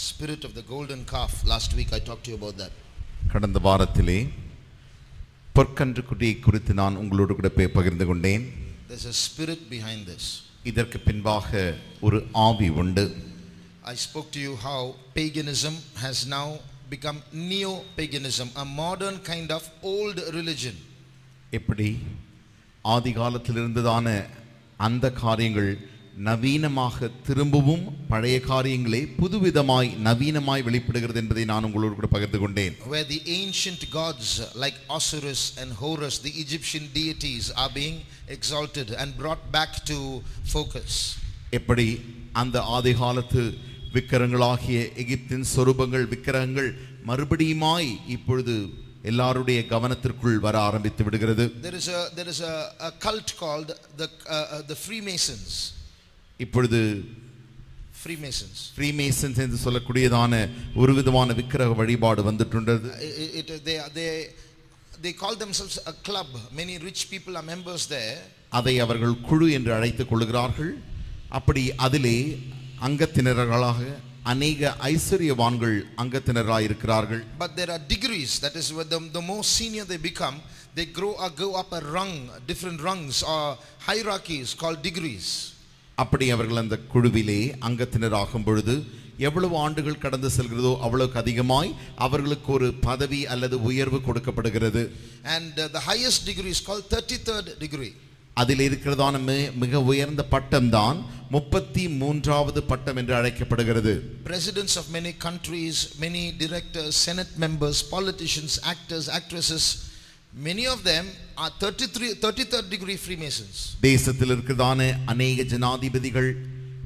spirit of the golden calf. Last week I talked to you about that. கடந்த வாரத்திலே பொற்கன்று குட்டியை குறித்து நான் உங்களோடு கூட பே- பகிர்ந்து கொண்டேன் There's a spirit behind this. இதற்கு பின்பாக ஒரு ஆவி உண்டு I spoke to you how paganism has now become neo paganism, a modern kind of old religion. எப்படி ஆதி காலத்தில் இருந்ததான அந்த காரியங்கள் நவீனமாக திரும்பவும் பழைய காரியங்களே புதுவிதமாய் நவீனமாய் வெளிப்படுகிறது என்பதை நான் உங்களோடு கூட பகிர்ந்து கொண்டேன் where the ancient gods like Osiris and Horus, the Egyptian deities, are being exalted and brought back to focus. எப்படி அந்த ஆதி காலத்து விக்கிரங்களாகிய எகிப்தின் சொரூபங்கள் விக்கிரகங்கள் மறுபடியுமாய் இப்பொழுது எல்லாருடைய கவனத்திற்குள் வர ஆரம்பித்து விடுகிறது There is a there is a, a cult called the uh, uh, the Freemasons. இப்பொழுது Freemasons. ஃப்ரீமேசன்ஸ் என்று சொல்லக்கூடியதான ஒரு விதமான விக்கிரக வழிபாடு வந்துட்டுன்றது it, they they they call themselves a club. Many rich people are members there. அதை அவர்கள் குழு என்று அழைத்துக் கொள்கிறார்கள் அப்படி அதிலே அங்கத்தினர்களாக அநேக ஐஸ்வர்யவான்கள் அங்கத்தினராக இருக்கிறார்கள் there are degrees. That is, where the, the more senior they become, they grow or go up a rung, different rungs or hierarchies called degrees. அப்படி அவர்கள் அந்த குழுவிலே அங்கத்தினராகும் பொழுது எவ்வளவு ஆண்டுகள் கடந்து செல்கிறதோ அவ்வளவுக்கு அதிகமாய் அவர்களுக்கு ஒரு பதவி அல்லது உயர்வு கொடுக்கப்படுகிறது And uh, the highest degree is called 33rd degree. அதில் இருக்கிறதான மிக உயர்ந்த பட்டம் தான் முப்பத்தி மூன்றாவது பட்டம் என்று அழைக்கப்படுகிறது Presidents of many countries, many directors, senate members, politicians, actors, actresses, many of them are 33, 33rd degree Freemasons. தேசத்தில் இருக்கிறதான அநேக ஜனாதிபதிகள்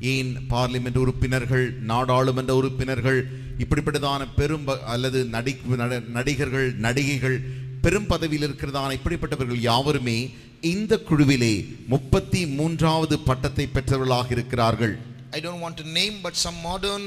ஏன் பார்லிமெண்ட் உறுப்பினர்கள் நாடாளுமன்ற உறுப்பினர்கள் இப்படிப்பட்டதான பெரும் அல்லது நடி நட- நடிகர்கள் நடிகைகள் பெரும் பதவியில் இருக்கிறதான இப்படிப்பட்டவர்கள் யாவருமே இந்த குழுவிலே முப்பத்தி மூன்றாவது பட்டத்தை பெற்றவர்களாக இருக்கிறார்கள் I don't want to name, but some modern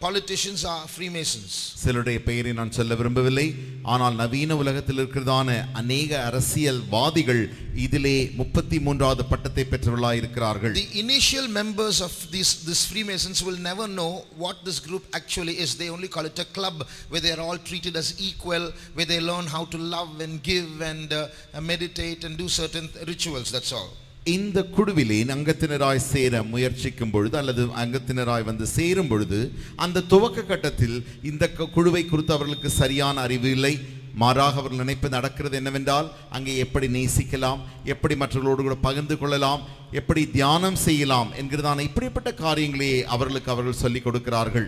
politicians are Freemasons. சிலருடைய பெயரை நான் சொல்ல விரும்பவில்லை ஆனால் நவீன உலகத்தில் இருக்கிறதான அநேக அரசியல்வாதிகள் இதிலே முப்பத்தி மூன்றாவது பட்டத்தை பெற்றவர்களாக இருக்கிறார்கள் The initial members of these, these Freemasons will never know what this group actually is. They only call it a club where they are all treated as equal, where they learn how to love and give and uh, meditate and do certain rituals. That's all. இந்த குழுவிலே அங்கத்தினராய் சேர முயற்சிக்கும் பொழுது அல்லது அங்கத்தினராய் வந்து சேரும் பொழுது அந்த துவக்க கட்டத்தில் இந்த குழுவை குறித்து அவர்களுக்கு சரியான அறிவு இல்லை மாறாக அவர்கள் நினைப்பு நடக்கிறது என்னவென்றால் அங்கே எப்படி நேசிக்கலாம் எப்படி மற்றவர்களோடு கூட பகிர்ந்து கொள்ளலாம் எப்படி தியானம் செய்யலாம் என்கிறதான இப்படிப்பட்ட காரியங்களையே அவர்களுக்கு அவர்கள் சொல்லிக் கொடுக்கிறார்கள்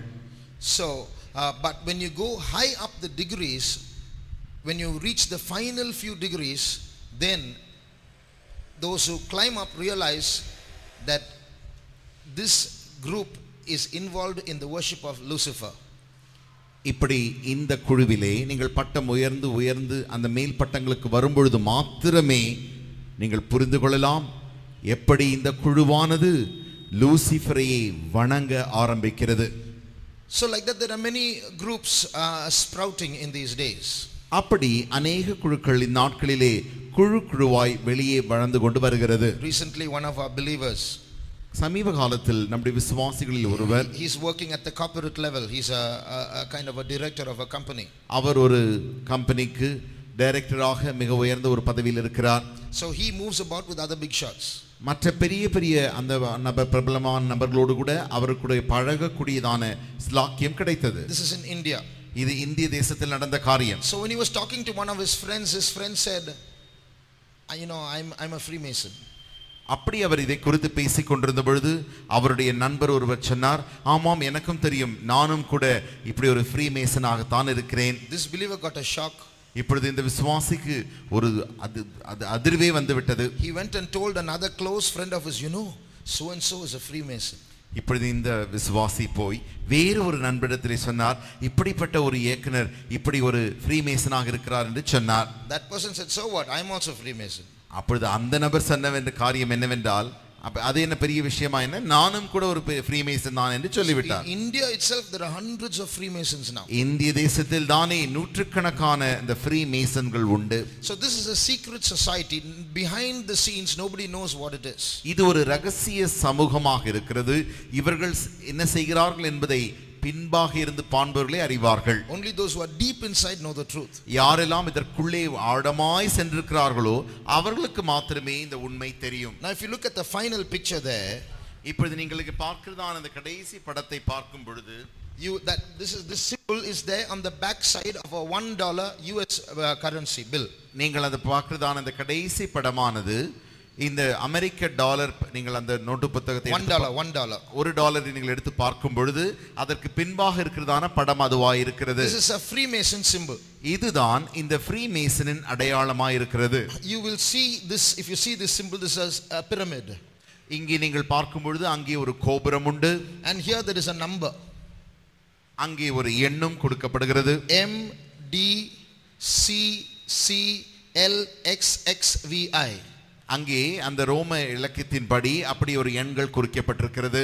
so but when you go high up the degrees when you reach the final few degrees then those who climb up realize that this group is involved in the worship of Lucifer. இப்படி இந்த குழுவிலே நீங்கள் பட்டம் உயர்ந்து உயர்ந்து அந்த மேல் பட்டங்களுக்கு வரும்பொழுது மாத்திரமே நீங்கள் புரிந்து கொள்ளலாம் எப்படி இந்த குழுவானது லூசிஃபரையை வணங்க ஆரம்பிக்கிறது So, like that, there are many groups uh, sprouting in these days. அப்படி அநேக குழுக்கள் இந்நாட்களிலே குழு குழுவாய் வெளியே வளர்ந்து கொண்டு வருகிறது Recently, one of our believers, சமீப காலத்தில் நம்முடைய விசுவாசிகளில் ஒருவர் he's working at the corporate level. He's a, a, a kind of a director of a company. அவர் ஒரு கம்பெனிக்கு டைரக்டராக மிக உயர்ந்த ஒரு பதவியில் இருக்கிறார் So, he moves about with other big shots. மற்ற பெரிய பெரிய அந்த நபர் பிரபலமான நபர்களோடு கூட அவருக்குடைய பழகக்கூடியதான ஸ்லாக்கியம் கிடைத்தது This is in India. இது இந்திய தேசத்தில் நடந்த காரியம் So when he was talking to one of his friends, his friend said, "Ah, You know, I'm, I'm a Freemason. அப்படி அவர் இதை குறித்து பேசிக் கொண்டிருந்த பொழுது அவருடைய நண்பர் ஒருவர் சொன்னார் ஆமாம் எனக்கும் தெரியும் நானும் கூட இப்படி ஒரு ஃப்ரீ மேசனாகத்தான் இருக்கிறேன் This believer got a shock. இப்பொழுது இந்த விசுவாசிக்கு ஒரு அது அது அதிர்வே வந்து விட்டது He went and told another close friend of his, You know, so and so is a Freemason. இப்பொழுது இந்த விசுவாசி போய் வேறு ஒரு நண்பரிடத்திலே சொன்னார் இப்படிப்பட்ட ஒரு இயக்குனர் இப்படி ஒரு ஃப்ரீ மேசனாக இருக்கிறார் என்று சொன்னார் That person said, So what? I'm also Freemason. அப்பொழுது அந்த நபர் சொன்ன காரியம் என்னவென்றால் அப்ப அது என்ன பெரிய விஷயமா என்ன நானும் கூட ஒரு ஃப்ரீ மேசன் தான் என்று சொல்லிவிட்டார் India itself, there are hundreds of Freemasons now. இந்திய தேசத்தில் தானே நூற்றுக்கணக்கான இந்த ஃப்ரீ மேசன்கள் உண்டு So this is a secret society. Behind the scenes, nobody knows what it is. இது ஒரு ரகசிய சமூகமாக இருக்கிறது இவர்கள் ஸ்- என்ன செய்கிறார்கள் என்பதை பின்பாக இருந்து பாண்பவர்களே அறிவார்கள் Only those who are deep inside know the truth. யாரெல்லாம் இதற்குள்ளே ஆழமாய் சென்றிருக்கிறார்களோ அவர்களுக்கு மாத்திரமே இந்த உண்மை தெரியும் Now, if you look at the final picture there, இப்பொழுது நீங்களுக்கு பார்க்கிறதான அந்த கடைசி படத்தை பார்க்கும் பொழுது you that this is this symbol is there on the back side of a one dollar US uh, currency bill. நீங்கள் அதை பார்க்கிறதான அந்த கடைசி படமானது இந்த அமெரிக்க டாலர் நீங்கள் அந்த நோட்டு புத்தகத்தை எடுத்து dollar, one dollar. ஒரு டாலரை நீங்கள் எடுத்து பார்க்கும் பொழுது அதற்கு பின்பாக இருக்கிறதான படம் அதுவாய் இருக்கிறது This is a Freemason symbol. இதுதான் இந்த ஃப்ரீ மேசனின் அடையாளமாய் இருக்கிறது You will see this if you see this symbol. This is a pyramid, இங்கே நீங்கள் பார்க்கும் பொழுது அங்கே ஒரு கோபுரம் உண்டு and here there is a number அங்கே ஒரு எண்ணும் கொடுக்கப்படுகிறது M D C C L X X V I. அங்கே அந்த ரோம இலக்கியத்தின்படி அப்படி ஒரு எண்கள் குறிக்கப்பட்டிருக்கிறது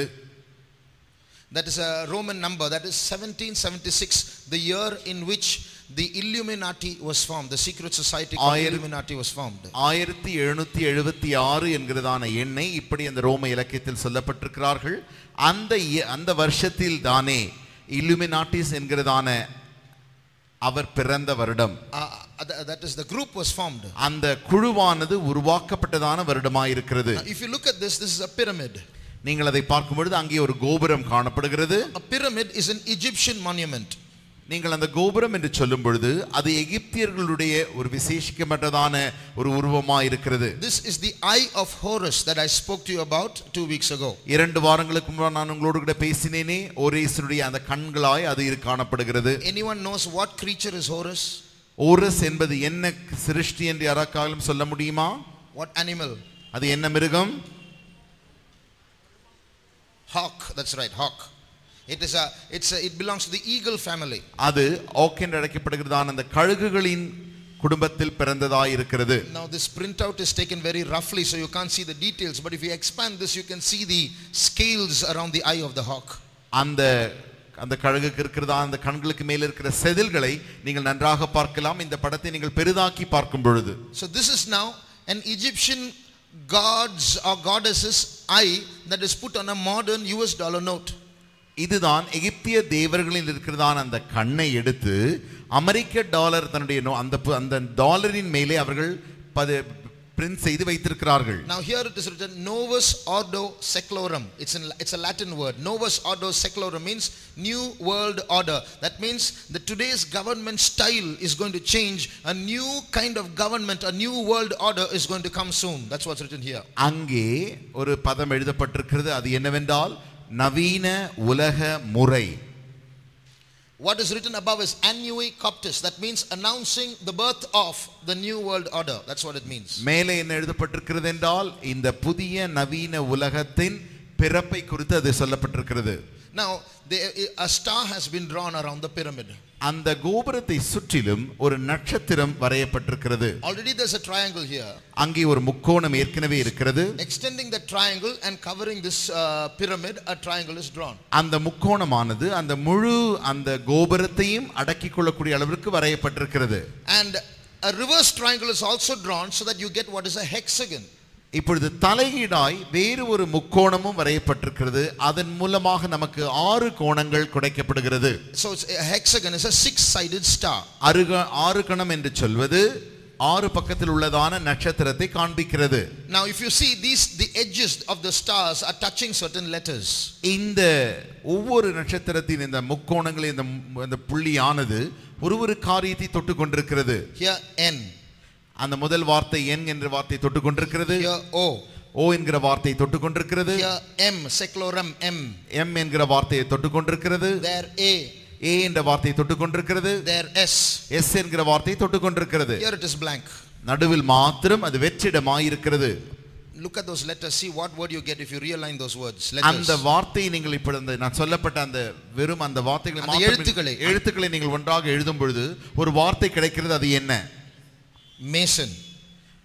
That is a Roman number. That is 1776, the year in which the Illuminati was formed. The secret society called Illuminati was formed. ஆயிரத்தி எழுநூத்தி எழுபத்தி ஆறு என்கிறதான எண்ணை இப்படி அந்த ரோம இலக்கியத்தில் சொல்லப்பட்டிருக்கிறார்கள் அந்த அந்த வருஷத்தில் தானே இல்லுமினாட்டிஸ் என்கிறதான அவர் பிறந்த வருடம் Uh, that is the group was formed. அந்த குழுவானது உருவாக்கப்பட்டதான வருடமாயிருக்கிறது Now, if you look at this, this is a pyramid. நீங்கள் அதை பார்க்கும் பொழுது அங்கே ஒரு கோபுரம் காணப்படுகிறது A pyramid is an Egyptian monument. நீங்கள் அந்த கோபுரம் என்று சொல்லும் பொழுது அது எகிப்தியர்களுடைய ஒரு விசேஷிக்கப்பட்டதான ஒரு உருவமாக இருக்கிறது This is the eye of Horus that I spoke to you about two weeks ago. இரண்டு வாரங்களுக்கு முன்பாக நான் உங்களோடு கூட பேசினேனே ஓரேசனுடைய அந்த கண்களாய் அது இரு காணப்படுகிறது Anyone knows what creature is Horus? ஓரஸ் என்பது என்ன சிருஷ்டி என்று யாராக்காலும் சொல்ல முடியுமா What animal? அது என்ன மிருகம் right, hawk. It is a. It's a, It belongs to the eagle family. அது ஓக் என்று அழைக்கப்படுகிறதான அந்த கழுகுகளின் குடும்பத்தில் பிறந்ததாய் இருக்கிறது Now this printout is taken very roughly, so you can't see the details. But if you expand this, you can see the scales around the eye of the hawk. அந்த அந்த கழுகுக்கு இருக்கிறதா அந்த கண்களுக்கு மேல் இருக்கிற செதில்களை நீங்கள் நன்றாக பார்க்கலாம் இந்த படத்தை நீங்கள் பெரிதாக்கி பார்க்கும் பொழுது So this is now an Egyptian god's or goddess's eye that is put on a modern US dollar note. இதுதான் எகிப்திய தேவர்களில் இருக்கிறதான அந்த கண்ணை எடுத்து அமெரிக்க டாலர் தன்னுடைய அந்த அந்த டாலரின் மேலே அவர்கள் பது பிரிண்ட் செய்து வைத்திருக்கிறார்கள் Now here it is written Novus Ordo Seclorum. It's in it's a Latin word. Novus Ordo Seclorum means new world order. That means that today's government style is going to change. A new kind of government, a new world order is going to come soon. That's what's written here. அங்கே ஒரு பதம் எழுதப்பட்டிருக்கிறது அது என்னவென்றால் நவீன உலக முறை What is written above is Annui Coptis. That means announcing the birth of the new world order. That's what it means. மேலே என்ன எழுதப்பட்டிருக்கிறது என்றால் இந்த புதிய நவீன உலகத்தின் பிறப்பை குறித்து அது சொல்லப்பட்டிருக்கிறது Now, there, a star has been drawn around the pyramid. அந்த கோபுரத்தை சுற்றிலும் ஒரு நட்சத்திரம் வரையப்பட்டிருக்கிறது Already there's a triangle here. அங்கே ஒரு முக்கோணம் ஏற்கனவே இருக்கிறது Extending the triangle and covering this uh, pyramid, a triangle is drawn. அந்த முக்கோணமானது அந்த முழு அந்த கோபுரத்தையும் அடக்கிக் கொள்ளக்கூடிய அளவிற்கு வரையப்பட்டிருக்கிறது And a reverse triangle is also drawn so that you get what is a hexagon. இப்பொழுது தலையீடாய் வேறு ஒரு முக்கோணமும் வரையப்பட்டிருக்கிறது. அதன் மூலமாக நமக்கு ஆறு கோணங்கள் குடைக்கப்படுகிறது. So hexagon is a six-sided star. அருக ஆறு கணம் என்று சொல்வது ஆறு பக்கத்தில் உள்ளதான நட்சத்திரத்தை காண்பிக்கிறது. Now, if you see these, the edges of the stars are touching certain letters. இந்த ஒவ்வொரு நட்சத்திரத்தின் இந்த முக்கோணங்களின் இந்த இந்த புள்ளியானது ஒரு ஒரு காரியத்தை தொட்டு கொண்டிருக்கிறது. Here N, அந்த முதல் வார்த்தை என் என்ற வார்த்தை தொட்டு கொண்டிருக்கிறது O, ஓ என்கிற வார்த்தை தொட்டு கொண்டிருக்கிறது M, seclorum M, எம் என்கிற வார்த்தையை தொட்டு கொண்டிருக்கிறது there A, ஏ என்ற வார்த்தையை தொட்டு கொண்டிருக்கிறது there S. எஸ் என்கிற வார்த்தையை தொட்டு கொண்டிருக்கிறது it is blank. நடுவில் மாத்திரம் அது வெற்றிடமாயிருக்கிறது Look at those letters. See what word you get if you realign those words. அந்த Letters. வார்த்தையை நீங்கள் இப்படி அந்த நான் சொல்லப்பட்ட அந்த வெறும் அந்த வார்த்தைகளை அந்த எழுத்துக்களை. எழுத்துக்களை நீங்கள் ஒன்றாக எழுதும் பொழுது ஒரு வார்த்தை கிடைக்கிறது அது என்ன Mason.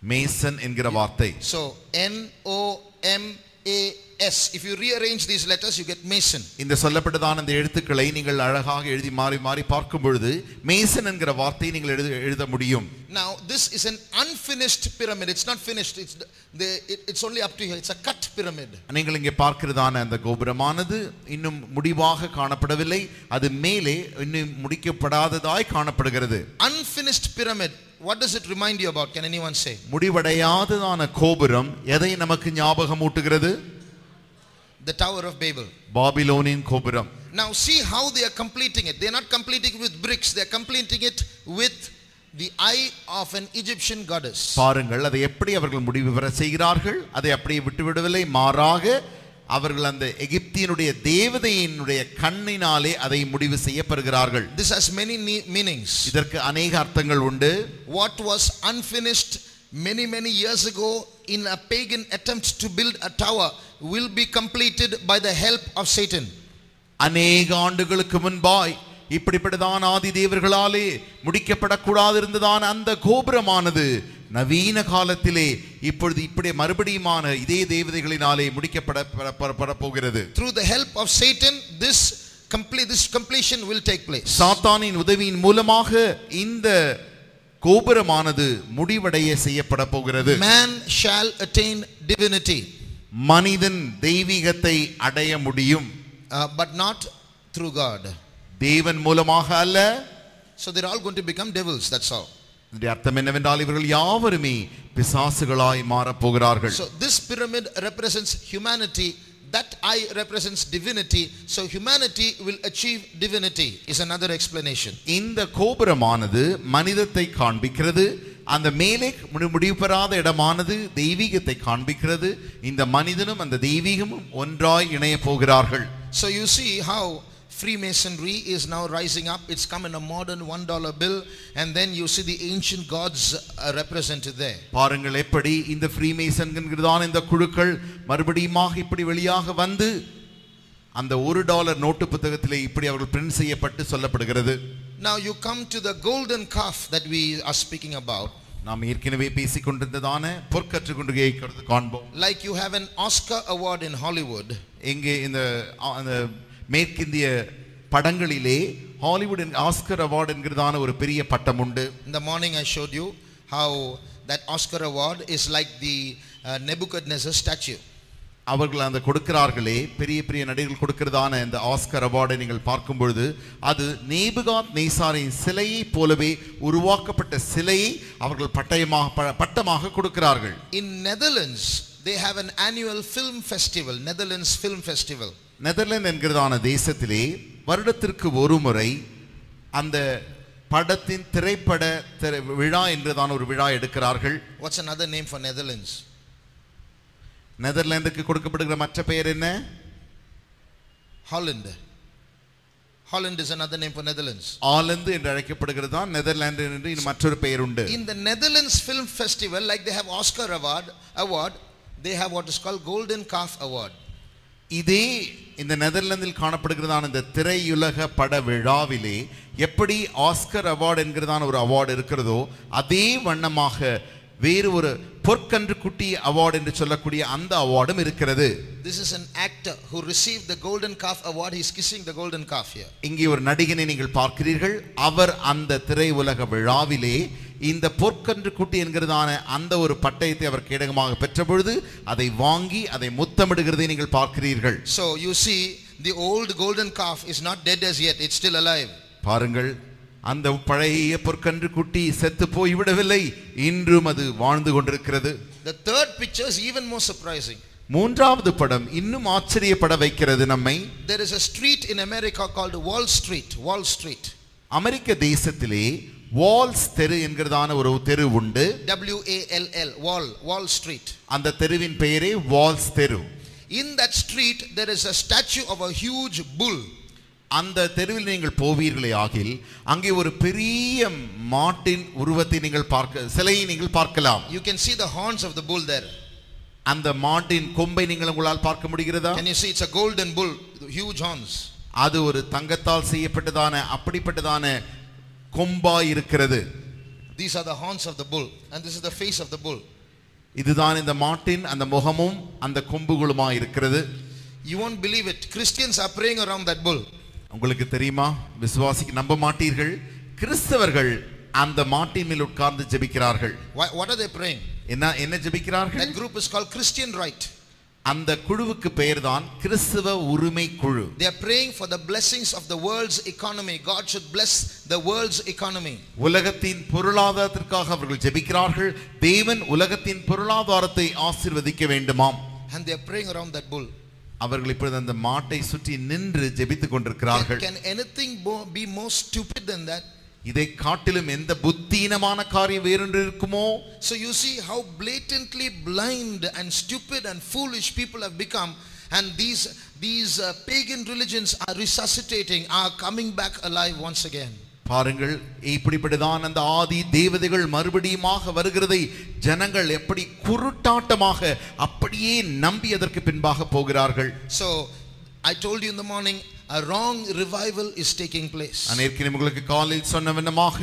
மேசன் என்கிற வார்த்தை So N O M A S. If you rearrange these letters, you get Mason. இந்த சொல்லப்பட்டதான இந்த எழுத்துக்களை நீங்கள் அழகாக எழுதி மாறி மாறி பார்க்கும் பொழுது மேசன் என்கிற வார்த்தையை நீங்கள் எழுத எழுத முடியும் Now, this is an unfinished pyramid. It's not finished. It's, the, the, it, it's only up to here. It's a cut pyramid. நீங்கள் இங்கே பார்க்கிறதான அந்த கோபுரமானது இன்னும் முடிவாக காணப்படவில்லை அது மேலே இன்னும் முடிக்கப்படாததாய் காணப்படுகிறது Unfinished pyramid. What does it remind you about? Can anyone say? முடிவடையாததான கோபுரம் எதை நமக்கு ஞாபகம் ஊட்டுகிறது The Tower of Babel. பாபிலோனின் கோபுரம் Now, see how they are completing it. They're not completing it with bricks, they're completing it with the eye of an Egyptian goddess. பாருங்கள் அதை எப்படி அவர்கள் முடிவு பெற செய்கிறார்கள் அதை அப்படியே விட்டுவிடவில்லை மாறாக அவர்கள் அந்த எகிப்தியனுடைய தேவதையினுடைய கண்ணினாலே அதை முடிவு செய்யப்படுகிறார்கள் This has many ne- meanings. இதற்கு அநேக அர்த்தங்கள் உண்டு What was unfinished many, many years ago in a pagan attempt to build a tower will be completed by the help of Satan. அநேக ஆண்டுகளுக்கு முன்பாய் இப்படிப்பட்டதான் ஆதி தேவர்களாலே முடிக்கப்படக்கூடாது இருந்ததான அந்த கோபுரமானது நவீன காலத்திலே இப்பொழுது இப்படி மறுபடியுமான இதே தேவதைகளினாலே முடிக்கப்பட பட- பட- பட போகிறது Through the help of Satan, this complete this completion will take place. சாத்தானின் உதவியின் மூலமாக இந்த கோபுரமானது முடிவடைய செய்யப்பட போகிறது Man shall attain divinity, மனிதன் தெய்வீகத்தை அடைய முடியும் uh, but not through God. தேவன் மூலமாக அல்ல So they're all going to become devils, that's all. இதனுடைய அர்த்தம் என்னவென்றால் இவர்கள் யாவருமே பிசாசுகளாய் மாறப் போகிறார்கள் So this pyramid represents humanity, that eye represents divinity. So humanity will achieve divinity, is another explanation. இந்த கோபுரமானது மனிதத்தை காண்பிக்கிறது அந்த மேலே முடி- முடிவு பெறாத இடமானது தெய்வீகத்தை காண்பிக்கிறது இந்த மனிதனும் அந்த தெய்வீகமும் ஒன்றாய் இணைய போகிறார்கள் So you see how Freemasonry is now rising up. It's come in a modern one dollar bill, and then you see the ancient gods uh, represented there. பாருங்கள் எப்படி இந்த ஃப்ரீமேசன் என்கிறதான இந்த குழுக்கள் மறுபடியுமாக இப்படி வெளியாக வந்து அந்த ஒரு டாலர் நோட்டு புத்தகத்திலே இப்படி அவர்கள் பிரிண்ட் செய்யப்பட்டு சொல்லப்படுகிறது Now you come to the golden calf that we are speaking about. நாம் ஏற்கனவே பேசிக் கொண்டிருந்ததான பொற்கற்று கொண்டு காண்போம் Like you have an Oscar award in Hollywood. இங்கே இந்த ஆ- அந்த மேற்கிந்திய படங்களிலே ஹாலிவுட் ஆஸ்கர் அவார்டு என்கிறதான ஒரு பெரிய பட்டம் உண்டு morning, I showed you how that Oscar award is like the uh, Nebuchadnezzar statue. அவர்கள் அந்த கொடுக்கிறார்களே பெரிய பெரிய நடிகர்கள் கொடுக்கிறதான இந்த ஆஸ்கர் அவார்டை நீங்கள் பார்க்கும் பொழுது அது நேபுகாத் நேசாரின் சிலையை போலவே உருவாக்கப்பட்ட சிலையை அவர்கள் பட்டயமாக பட்டமாக கொடுக்கிறார்கள் In Netherlands, they have an annual film festival, Netherlands Film Festival. Netherlands என்கிறதான தேசத்திலே வருடத்திற்கு ஒரு முறை அந்த படத்தின் திரைப்பட திரை விழா என்றதான ஒரு விழா எடுக்கிறார்கள் What's another name for Netherlands? நெதர்லாந்துக்கு கொடுக்கப்படுகிற மற்ற பெயர் என்ன Holland. Holland is another name for Netherlands. ஆலந்து என்று அழைக்கப்படுகிறது தான் நெதர்லாந்து என்று மற்றொரு பெயர் உண்டு In the Netherlands Film Festival, like they have Oscar award, award, they have what is called Golden Calf Award. இதே இந்த நெதர்லாந்தில் காணப்படுகிறதான இந்த திரையுலக பட விழாவிலே எப்படி ஆஸ்கர் அவார்டு என்கிறதான ஒரு அவார்டு இருக்கிறதோ அதே வண்ணமாக வேறு ஒரு பொற்கன்று குட்டி அவார்டு என்று சொல்லக்கூடிய அந்த அவார்டும் இருக்கிறது This is an actor who received the Golden Calf Award. He's kissing the Golden Calf here. இங்கே ஒரு நடிகனை நீங்கள் பார்க்கிறீர்கள் அவர் அந்த திரையுலக விழாவிலே இந்த பொற்கன்று குட்டி என்கிறதான அந்த ஒரு பட்டயத்தை அவர் கேடகமாக பெற்ற பொழுது அதை வாங்கி அதை முத்தமிடுகிறதை நீங்கள் பார்க்கிறீர்கள் So you see, the old golden calf is not dead as yet, it's still alive. பாருங்கள் அந்த பழைய பொற்கன்று குட்டி செத்து போய்விடவில்லை இன்றும் அது வாழ்ந்து கொண்டிருக்கிறது The third picture is even more surprising. மூன்றாவது படம் இன்னும் ஆச்சரியப்பட வைக்கிறது நம்மை There is a street in America called Wall Street. Wall Street. அமெரிக்க தேசத்திலே வால்ஸ் தெரு என்கிறதான ஒரு தெரு உண்டு W A L L. Wall. Wall Street. அந்த தெருவின் பெயரே வால்ஸ் தெரு In that street, there is a statue of a huge bull. அந்த தெருவில் நீங்கள் போவீர்களே ஆகில் அங்கே ஒரு பெரிய மாட்டின் உருவத்தை நீங்கள் பார்க்க சிலையை நீங்கள் பார்க்கலாம் You can see the horns of the bull there. அந்த மாட்டின் கொம்பை நீங்கள் உங்களால் பார்க்க முடிகிறதா Can you see it's a golden bull, huge horns. அது ஒரு தங்கத்தால் செய்யப்பட்டதான அப்படிப்பட்டதான கொம்பாய் இருக்கிறது These are the horns of the bull, and this is the face of the bull. இதுதான் இந்த மாட்டின் அந்த முகமும் அந்த கொம்புகளுமா இருக்கிறது You won't believe it. Christians are praying around that bull. உங்களுக்கு தெரியுமா விசுவாசிக்கு நம்ப மாட்டீர்கள் கிறிஸ்தவர்கள் அந்த மாட்டின் மேல் உட்கார்ந்து ஜெபிக்கிறார்கள் Why, what are they praying? என்ன என்ன ஜெபிக்கிறார்கள் That group is called Christian Right. அந்த குழுவுக்கு பெயர்தான் கிறிஸ்தவ உரிமை குழு They are praying for the blessings of the world's economy. God should bless the world's economy. உலகத்தின் பொருளாதாரத்திற்காக அவர்கள் ஜெபிக்கிறார்கள் தேவன் உலகத்தின் பொருளாதாரத்தை ஆசீர்வதிக்க வேண்டுமாம் And they are praying around that bull. அவர்கள் இப்பொழுது அந்த மாட்டை சுற்றி நின்று ஜெபித்துக் Can, கொண்டிருக்கிறார்கள் can anything bo- be more stupid than that? இதை காட்டிலும் எந்த புத்தீனமான காரியம் வேறொன்று இருக்குமோ So you see how blatantly blind and stupid and foolish people have become and these these uh, pagan religions are resuscitating are coming back alive once again. பாருங்கள் இப்படிப்பட்டதான் அந்த ஆதி தேவதைகள் மறுபடியுமாக வருகிறதை ஜனங்கள் எப்படி குருட்டாட்டமாக அப்படியே நம்பி அதற்கு பின்பாக போகிறார்கள் So I told you in the morning a wrong revival is taking place. நான் ஏற்கனவே உங்களுக்கு காலையில் சொன்ன விதமாக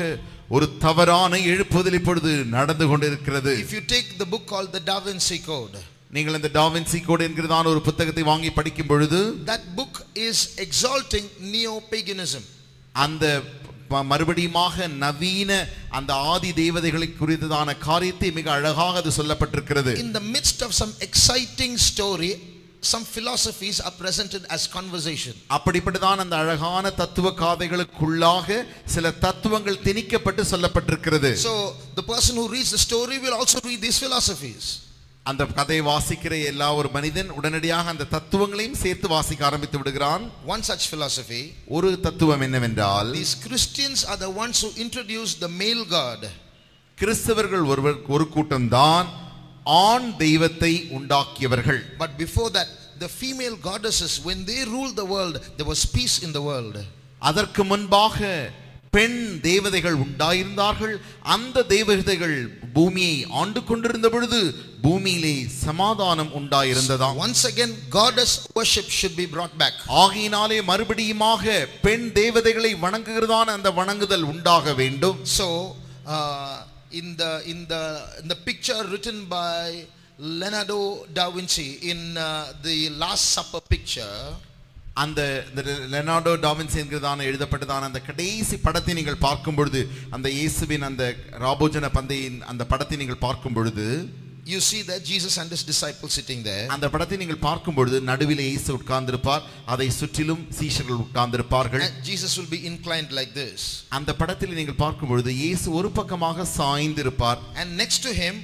ஒரு தவறான எழுப்புதல் இப்பொழுது நடந்து கொண்டிருக்கிறது If you take the book called the Da Vinci Code, நீங்கள் இந்த டாவின்சி கோட் என்கிறதான ஒரு புத்தகத்தை வாங்கி படிக்கும் பொழுது that book is exalting neo-paganism. அந்த ம- மறுபடியுமாக நவீன அந்த ஆதி தேவதைகளை குறித்ததான காரியத்தை மிக அழகாக அது சொல்லப்பட்டிருக்கிறது In the midst of some exciting story, some philosophies are presented as conversation. அப்படிப்பட்டதான் அந்த அழகான தத்துவ காதைகளுக்குள்ளாக சில தத்துவங்கள் திணிக்கப்பட்டு சொல்லப்பட்டிருக்கிறது So the person who reads the story will also read these philosophies. அந்த கதையை வாசிக்கிற எல்லா ஒரு மனிதன் உடனடியாக அந்த தத்துவங்களையும் சேர்த்து வாசிக்க ஆரம்பித்து விடுகிறான் One such philosophy, ஒரு தத்துவம் என்னவென்றால் these Christians are the ones who introduced the male god. கிறிஸ்தவர்கள் ஒருவர் ஒரு கூட்டம்தான் ஆண் தெய்வத்தை உண்டாக்கியவர்கள் But before that, the female goddesses, when they ruled the world, there was peace in the world. அதற்கு முன்பாக பெண் தேவதைகள் உண்டாயிருந்தார்கள் அந்த தேவதைகள் பூமியை ஆண்டு கொண்டிருந்த பொழுது பூமியிலே சமாதானம் உண்டாயிருந்ததாம் Once again, goddess worship should be brought back. ஆகையினாலே மறுபடியுமாக பெண் தேவதைகளை வணங்குகிறதான அந்த வணங்குதல் உண்டாக வேண்டும் So, uh, in the in the in the picture written by Leonardo da Vinci in uh, the Last Supper picture, அந்த இந்த லெனார்டோ டாவின்ஸ் எழுதப்பட்டதான அந்த கடைசி படத்தை நீங்கள் பார்க்கும் பொழுது அந்த இயேசுவின் அந்த ராபோஜன பந்தையின் அந்த படத்தை நீங்கள் பார்க்கும் பொழுது you see that Jesus and his disciples sitting there. அந்த படத்தை நீங்கள் பார்க்கும் பொழுது நடுவிலே இயேசு உட்கார்ந்திருப்பார் அதை சுற்றிலும் சீஷர்கள் உட்கார்ந்திருப்பார்கள் And Jesus will be inclined like this. அந்த படத்தில் நீங்கள் பார்க்கும் பொழுது இயேசு ஒரு பக்கமாக சாய்ந்திருப்பார் And next to him,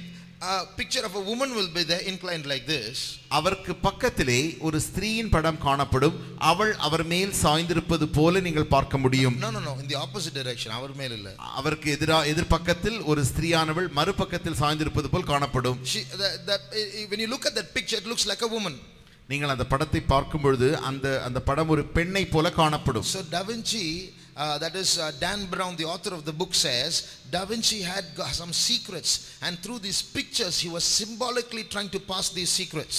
a picture of a woman will be there inclined like this. அவருக்கு பக்கத்திலே ஒரு ஸ்திரீயின் படம் காணப்படும் அவள் அவர் மேல் சாய்ந்திருப்பது போல நீங்கள் பார்க்க முடியும் No, no, no, in the opposite direction. அவர் மேல் இல்ல. அவருக்கு எதிரா எதிர்பக்கத்தில் ஒரு ஸ்திரீயானவள் மறுபக்கத்தில் சாய்ந்திருப்பது போல் காணப்படும் She, that, that, when you look at that picture, it looks like a woman. நீங்கள் அந்த படத்தை பார்க்கும் பொழுது அந்த அந்த படம் ஒரு பெண்ணை போல காணப்படும் So Da Vinci, uh, that is uh, Dan Brown, the author of the book, says Da Vinci had got some secrets, and through these pictures, he was symbolically trying to pass these secrets.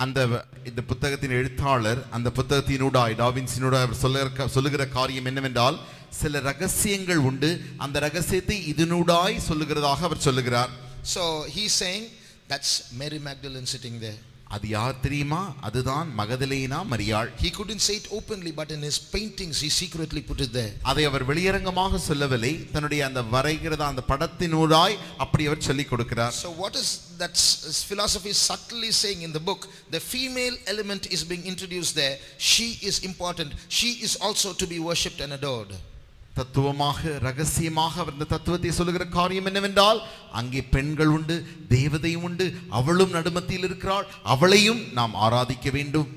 அந்த இந்த புத்தகத்தின் எழுத்தாளர் அந்த புத்தகத்தினூடாய் டாவின்சினூடாய் அவர் சொல்லுகிற சொல்லுகிற காரியம் என்னவென்றால் சில ரகசியங்கள் உண்டு அந்த ரகசியத்தை இதனூடாய் சொல்லுகிறதாக அவர் சொல்லுகிறார் So he's saying, that's Mary Magdalene sitting there. அது யார் தெரியுமா அதுதான் மகதலேனா மரியாள் He couldn't say it openly, but in his paintings, he secretly put it there. அதை அவர் வெளியரங்கமாக சொல்லவில்லை தன்னுடைய அந்த வரைகிறத அந்த படத்தினூடாய் அப்படி அவர் சொல்லிக் கொடுக்கிறார் So what is that s- philosophy subtly saying in the book? The female element is being introduced there. She is important. She is also to be worshipped and adored. தத்துவமாக ரகசியமாக அவர் இந்த தத்துவத்தை சொல்லுகிற காரியம் என்னவென்றால் அங்கே பெண்கள் உண்டு தேவதையும் உண்டு அவளும் நடுமத்தியில் இருக்கிறாள் அவளையும் நாம் ஆராதிக்க வேண்டும்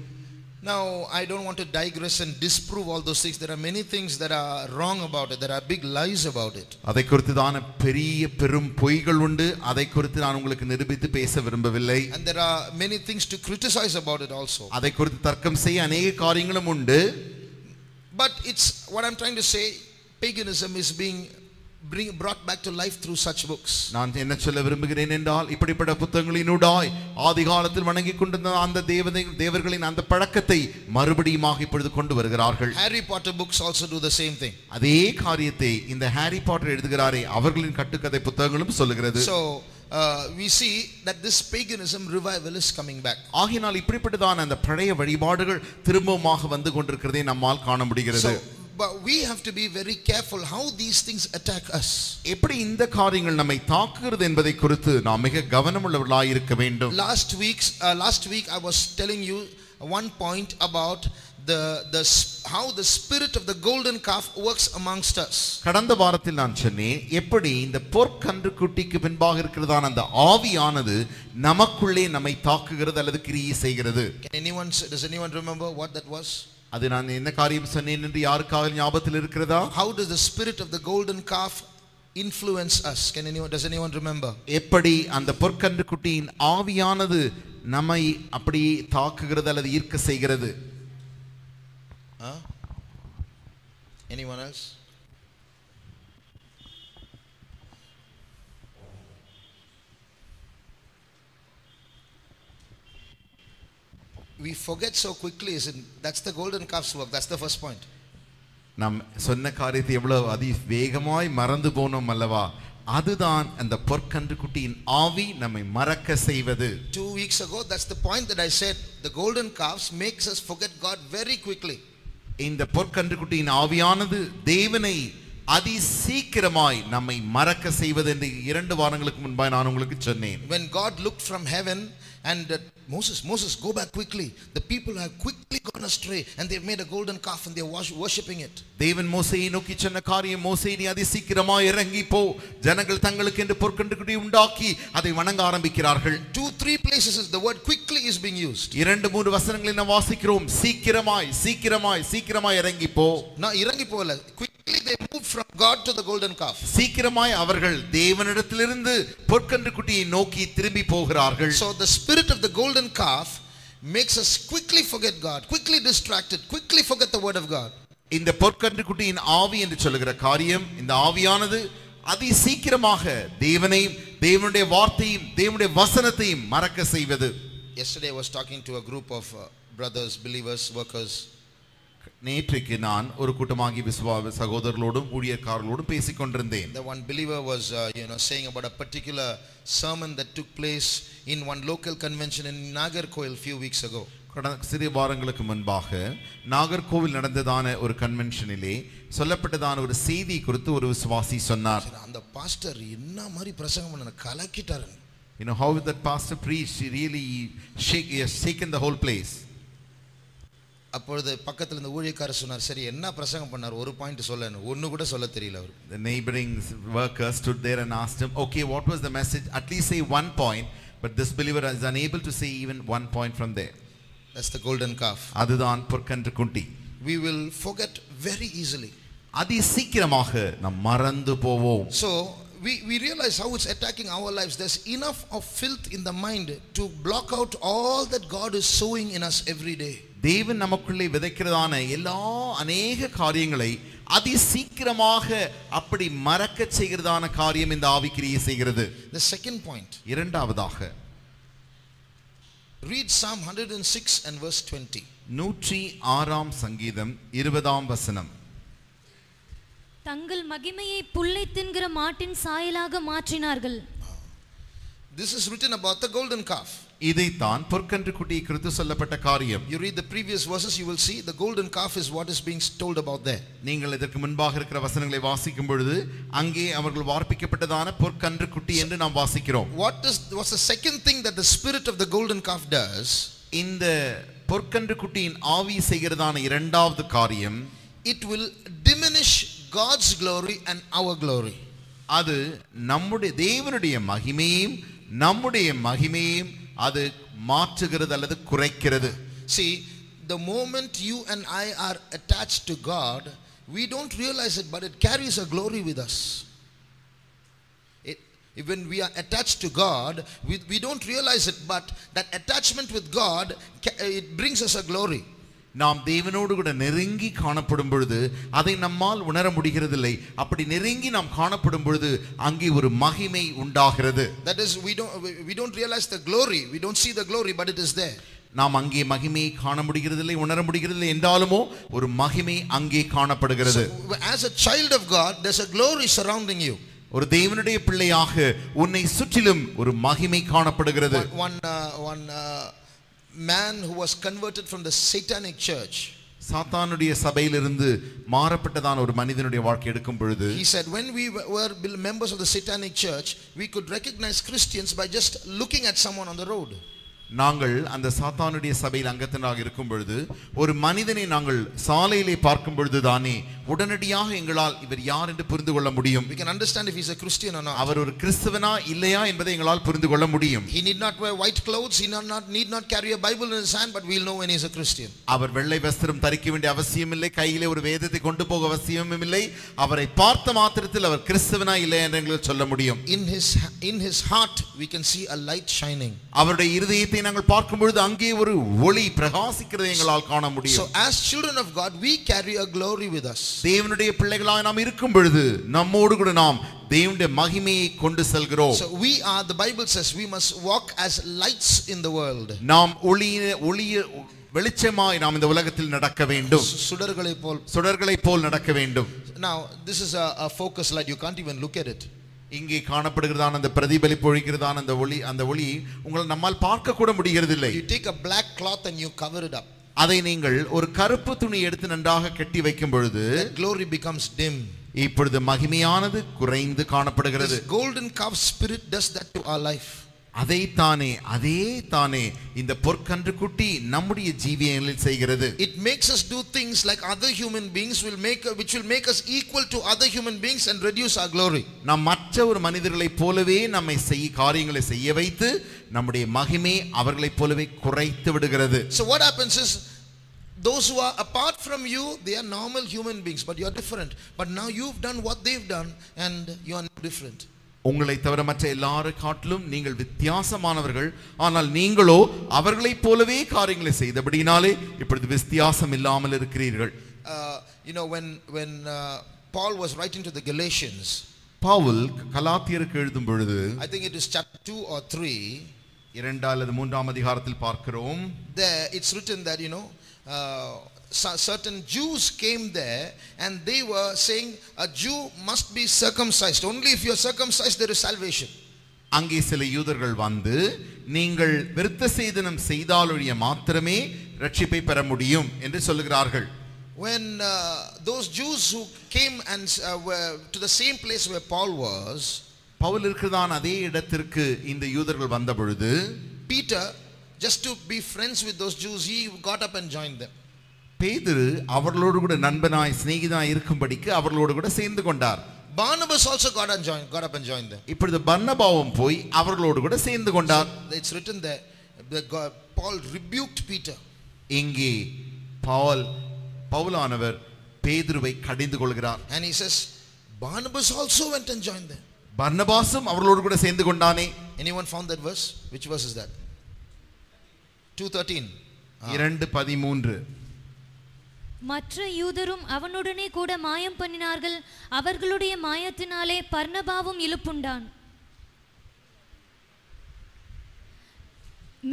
Now, I don't want to digress and disprove all those things. There are many things that are wrong about it. There are big lies about it. அதை குறித்து தான பெரிய பெரும் பொய்கள் உண்டு அதை குறித்து நான் உங்களுக்கு நிரூபித்து பேச விரும்பவில்லை And there are many things to criticize about it also. அதை குறித்து தர்க்கம் செய்ய அநேக காரியங்களும் உண்டு But it's what I'm trying to say paganism is being bring, brought back to life through such books. நான் என்ன சொல்ல விரும்புகிறேன் என்றால் இப்படிப்பட்ட புத்தகங்களினூடாய் ஆதி காலத்தில் வணங்கிக் கொண்டிருந்த அந்த தேவதை தேவர்களின் அந்த பழக்கத்தை மறுபடியுமாக இப்பொழுது கொண்டு வருகிறார்கள் Harry Potter books also do the same thing. அதே காரியத்தை இந்த ஹாரி பாட்டர் எழுதுகிறாரே அவர்களின் கட்டுக்கதை புத்தகங்களும் சொல்லுகிறது So, uh, we see that this paganism revival is coming back. ஆகினால் இப்படிப்பட்டதான அந்த பழைய வழிபாடுகள் திரும்பவுமாக வந்து கொண்டிருக்கிறதை நம்மால் காண முடிகிறது but we have to be very careful how these things attack us. எப்படி இந்த காரியங்கள் நம்மை தாக்குகிறது என்பதை குறித்து நாம் மிக கவனமுள்ளவர்களாய் இருக்க வேண்டும் Last week's uh, last week I was telling you one point about the the s- how the spirit of the golden calf works amongst us. கடந்த வாரத்தில் நான் சொன்னேன் எப்படி இந்த பொற்கன்று குட்டிக்கு பின்பாக இருக்கிறதான அந்த ஆவியானது நமக்குள்ளே நம்மை தாக்குகிறது அல்லது கிரியை செய்கிறது Can anyone s- does anyone remember what that was? அது நான் என்ன காரியம் சொன்னேன் என்று யாருக்காக ஞாபகத்தில் இருக்கிறதா How does the spirit of the golden calf influence us? Can anyone does anyone remember? எப்படி அந்த பொற்கன்று குட்டியின் ஆவியானது நம்மை அப்படி தாக்குகிறது அல்லது ஈர்க்க செய்கிறது? Anyone else? We forget so quickly, isn't that's the golden calf's work. That's the first point. நாம் சொன்ன காரியத்தை எவ்வளவு அதி வேகமாய் மறந்து போனோம் அல்லவா அதுதான் அந்த பொற்கன்று குட்டியின் ஆவி நம்மை மறக்க செய்வது Two weeks ago, that's the point that I said. The golden calves makes us forget God very quickly. இந்த பொற்கன்று குட்டியின் ஆவியானது தேவனை அதி சீக்கிரமாய் நம்மை மறக்க செய்வது என்று இரண்டு வாரங்களுக்கு முன்பாய் நான் உங்களுக்கு சொன்னேன் When God looked from heaven and uh, Moses, Moses, go back quickly. The people have quickly gone astray and they've made a golden calf and they're wors- worshipping it. தேவன் மோசையை நோக்கி சொன்ன காரியம் மோசே நீ அதி சீக்கிரமாய் இறங்கி போ ஜனங்கள் தங்களுக்கு என்று பொற்கன்று குட்டி உண்டாக்கி அதை வணங்க ஆரம்பிக்கிறார்கள் Two, three places is the word quickly is being used. இரண்டு மூன்று வசனங்களை நாம் வாசிக்கிறோம் சீக்கிரமாய் சீக்கிரமாய் சீக்கிரமாய் இறங்கி போ Now, இறங்கி போகல. Quickly they moved from God to the golden calf. சீக்கிரமாய் அவர்கள் தேவனிடத்திலிருந்து பொற்கன்று குட்டியை நோக்கி திரும்பி போகிறார்கள் So the spirit of the golden calf makes us quickly forget God, quickly distracted, quickly forget the word of God. இந்த பொற்கன்று குட்டியின் ஆவி என்று சொல்லுகிற காரியம் இந்த ஆவியானது அதி சீக்கிரமாக தேவனையும் தேவனுடைய வார்த்தையும் தேவனுடைய வசனத்தையும் மறக்க செய்வது Yesterday I was talking to a group of uh, brothers, believers, workers. நேற்றைக்கு நான் ஒரு கூட்டமாகி விசுவா சகோதரர்களோடும் ஊழியக்காரர்களோடும் பேசிக் கொண்டிருந்தேன் The one believer was, uh, you know, saying about a particular sermon that took place in one local convention in Nagarkoil few weeks ago. கடந்த சிறு வாரங்களுக்கு முன்பாக நாகர்கோவில் நடந்ததான ஒரு கன்வென்ஷனிலே சொல்லப்பட்டதான ஒரு செய்தி குறித்து ஒரு விசுவாசி சொன்னார் அந்த பாஸ்டர் என்ன மாதிரி பிரசங்கம் பண்ண கலக்கிட்டாரு You know how that pastor preached, he really shake, he has shaken the whole place. அப்பொழுது பக்கத்துல இந்த ஊழியக்காரர் சொன்னார் சரி என்ன பிரசங்கம் பண்ணார் ஒரு பாயிண்ட் சொல்லன்னு ஒன்னு கூட சொல்ல தெரியல அவர் The neighboring worker stood there and asked him, okay, what was the message? At least say one point. But this believer is unable to say even one point from there. That's the golden calf. அதுதான் பொற்கன்று குண்டி We will forget very easily. அதி சீக்கிரமாக நாம் மறந்து போவோம் So we, we realize how it's attacking our lives. There's enough of filth in the mind to block out all that God is sowing in us every day. தேவன் நமக்குள்ளே விதைக்கிறதான எல்லா அநேக காரியங்களை அதி சீக்கிரமாக அப்படி மறக்க செய்கிறதான காரியம் இந்த ஆவிக்கிரியை செய்கிறது The second point, இரண்டாவதாக read Psalm 106 and verse 20. நூற்றி ஆறாம் சங்கீதம் இருபதாம் வசனம் தங்கள் மகிமையை புல்லை தின்கிற மாட்டின் சாயலாக மாற்றினார்கள் This is written about the golden calf. இதைத்தான் பொற்கன்று குட்டியை குறித்து சொல்லப்பட்ட காரியம் You read the previous verses, you will see the golden calf is what is being told about there. நீங்கள் இதற்கு முன்பாக இருக்கிற வசனங்களை வாசிக்கும் பொழுது அங்கே அவர்கள் வார்ப்பிக்கப்பட்டதான பொற்கன்று குட்டி என்று நாம் வாசிக்கிறோம் What is what's the second thing that the spirit of the golden calf does? இந்த பொற்கன்று குட்டியின் ஆவி செய்கிறதான இரண்டாவது காரியம் It will diminish God's glory and our glory. அது நம்முடைய தேவனுடைய மகிமையும் நம்முடைய மகிமையும் அது மாற்றுகிறது அல்லது குறைக்கிறது See, the moment you and I are attached to God, we don't realize it, but it carries a glory with us. It, when we are attached to God, we, we don't realize it, but that attachment with God, ca- it brings us a glory. நாம் தேவனோடு கூட நெருங்கி காணப்படும் பொழுது அதை நம்மால் உணர முடிகிறதில்லை அப்படி நெருங்கி நாம் காணப்படும் பொழுது அங்கே ஒரு மகிமை உண்டாகிறது That is, we don't, we, we don't realize the glory. We don't see the glory, but it is there. நாம் அங்கே மகிமையை காண முடிகிறதில்லை உணர முடிகிறதில்லை என்றாலுமோ ஒரு மகிமை அங்கே காணப்படுகிறது as a child of God, there's a glory surrounding you. ஒரு தேவனுடைய பிள்ளையாக உன்னை சுற்றிலும் ஒரு மகிமை காணப்படுகிறது One, one, uh, one uh, man who was converted from the satanic church, சாத்தானுடைய சபையிலிருந்து மாறப்பட்டதான ஒரு மனிதனுடைய வாழ்க்கை எடுக்கும் பொழுது he said, when we were members of the satanic church, we could recognize Christians by just looking at someone on the road. நாங்கள் அந்த சாத்தானுடைய சபையில் அங்கத்தினராக இருக்கும் பொழுது ஒரு மனிதனை நாங்கள் சாலையிலே பார்க்கும் பொழுது தானே உடனடியாக எங்களால் இவர் யார் என்று புரிந்து கொள்ள முடியும் We can understand if he's a Christian or not. அவர் ஒரு கிறிஸ்தவனா இல்லையா என்பதை எங்களால் புரிந்து கொள்ள முடியும் He need not wear white clothes, he need not, need not carry a Bible in his hand, but we'll know when he's a Christian. அவர் வெள்ளை வஸ்திரம் தரிக்க வேண்டிய அவசியம் இல்லை கையிலே ஒரு வேதத்தை கொண்டு போக அவசியமும் இல்லை அவரை பார்த்த மாத்திரத்தில் அவர் கிறிஸ்தவனா இல்லையா என்று எங்களுக்கு சொல்ல முடியும் In his, in his heart, we can see a light shining. அவருடைய இருதயத்தை நாங்கள் பார்க்கும் பொழுது அங்கே ஒரு ஒளி பிரகாசிக்கிறதை எங்களால் காண So முடியும் as children of God, we carry a glory with us. தேவனுடைய பிள்ளைகளாக நாம் இருக்கும் பொழுது நம்மோடு கூட நாம் தேவனுடைய மகிமையை கொண்டு செல்கிறோம் So we are, the Bible says, we must walk as lights in the world. நாம் ஒளிய ஒளிய வெளிச்சமாய் நாம் இந்த உலகத்தில் நடக்க வேண்டும் சுடர்களை போல் சுடர்களைப் போல் நடக்க வேண்டும் Now, this is a, a focus light. You can't even look at it. இங்கே காணப்படுகிறதான அந்த பிரதிபலிப்பு ஒழிக்கிறதான அந்த ஒளி அந்த ஒளி உங்களை நம்மால் பார்க்க கூட முடிகிறதில்லை You take a black cloth and you cover it up. அதை நீங்கள் ஒரு கருப்பு துணி எடுத்து நன்றாக கட்டி வைக்கும் பொழுது glory becomes dim. இப்பொழுது மகிமையானது குறைந்து காணப்படுகிறது golden calf spirit does that to our life. அதை தானே அதே தானே இந்த பொற்கன்று குட்டி நம்முடைய ஜீவியங்களில் செய்கிறது It makes us do things like other human beings will make, which will make us equal to other human beings and reduce our glory. நாம் மற்ற ஒரு மனிதர்களைப் போலவே நம்மை செய்ய காரியங்களை செய்ய வைத்து நம்முடைய மகிமை அவர்களைப் போலவே குறைத்து விடுகிறது So what happens is, those who are apart from you, they are normal human beings, but you are different. But now you've done what they've done, and you are different. உங்களை தவிர மற்ற எல்லாரை காட்டிலும் நீங்கள் வித்தியாசமானவர்கள் ஆனால் நீங்களோ அவர்களைப் போலவே காரியங்களை செய்தபடினாலே இப்பொழுது வித்தியாசம் இல்லாமல் இருக்கிறீர்கள் Uh, you know, when when uh, Paul was writing to the Galatians, Pavul கலாத்தியருக்கு எழுதும் பொழுது I think it is chapter two or three. இரண்டு அல்லது மூன்றாம் அதிகாரத்தில் பார்க்கிறோம் There, it's written that you know, uh, cer- certain Jews came there, and they were saying a Jew must be circumcised. Only if you are circumcised, there is salvation. அங்கே சில யூதர்கள் வந்து நீங்கள் விருத்த சேதனம் செய்தாலொழிய மாத்திரமே ரட்சிப்பை பெற முடியும் என்று சொல்லுகிறார்கள் When uh, those Jews who came and uh, were to the same place where Paul was, Pavul இருக்கிறதான அதே இடத்திற்கு இந்த யூதர்கள் வந்த பொழுது Peter, just to be friends with those Jews, he got up and joined them. பேதுரு அவர்களோடு கூட நண்பனாய் சிநேகிதனாய் இருக்கும்படிக்கு அவர்களோடு கூட சேர்ந்து கொண்டார் Barnabas also got, and joined, got up and joined them. இப்பொழுது பர்னபாவும் போய் அவர்களோடு கூட சேர்ந்து கொண்டார் It's written there that God, Paul rebuked Peter. இங்கே பவுல் பவுலானவர் பேதுருவை கடிந்து கொள்கிறார் And he says, Barnabas also went and joined them. பர்னபாசும் அவர்களோடு கூட சேர்ந்து கொண்டானே Anyone found that verse? Which verse is that? 213. இரண்டு பதிமூன்று மற்ற யூதரும் அவனுடனே கூட மாயம் பண்ணினார்கள் அவர்களுடைய மாயத்தினாலே பர்னபாவும் இழுப்புண்டான்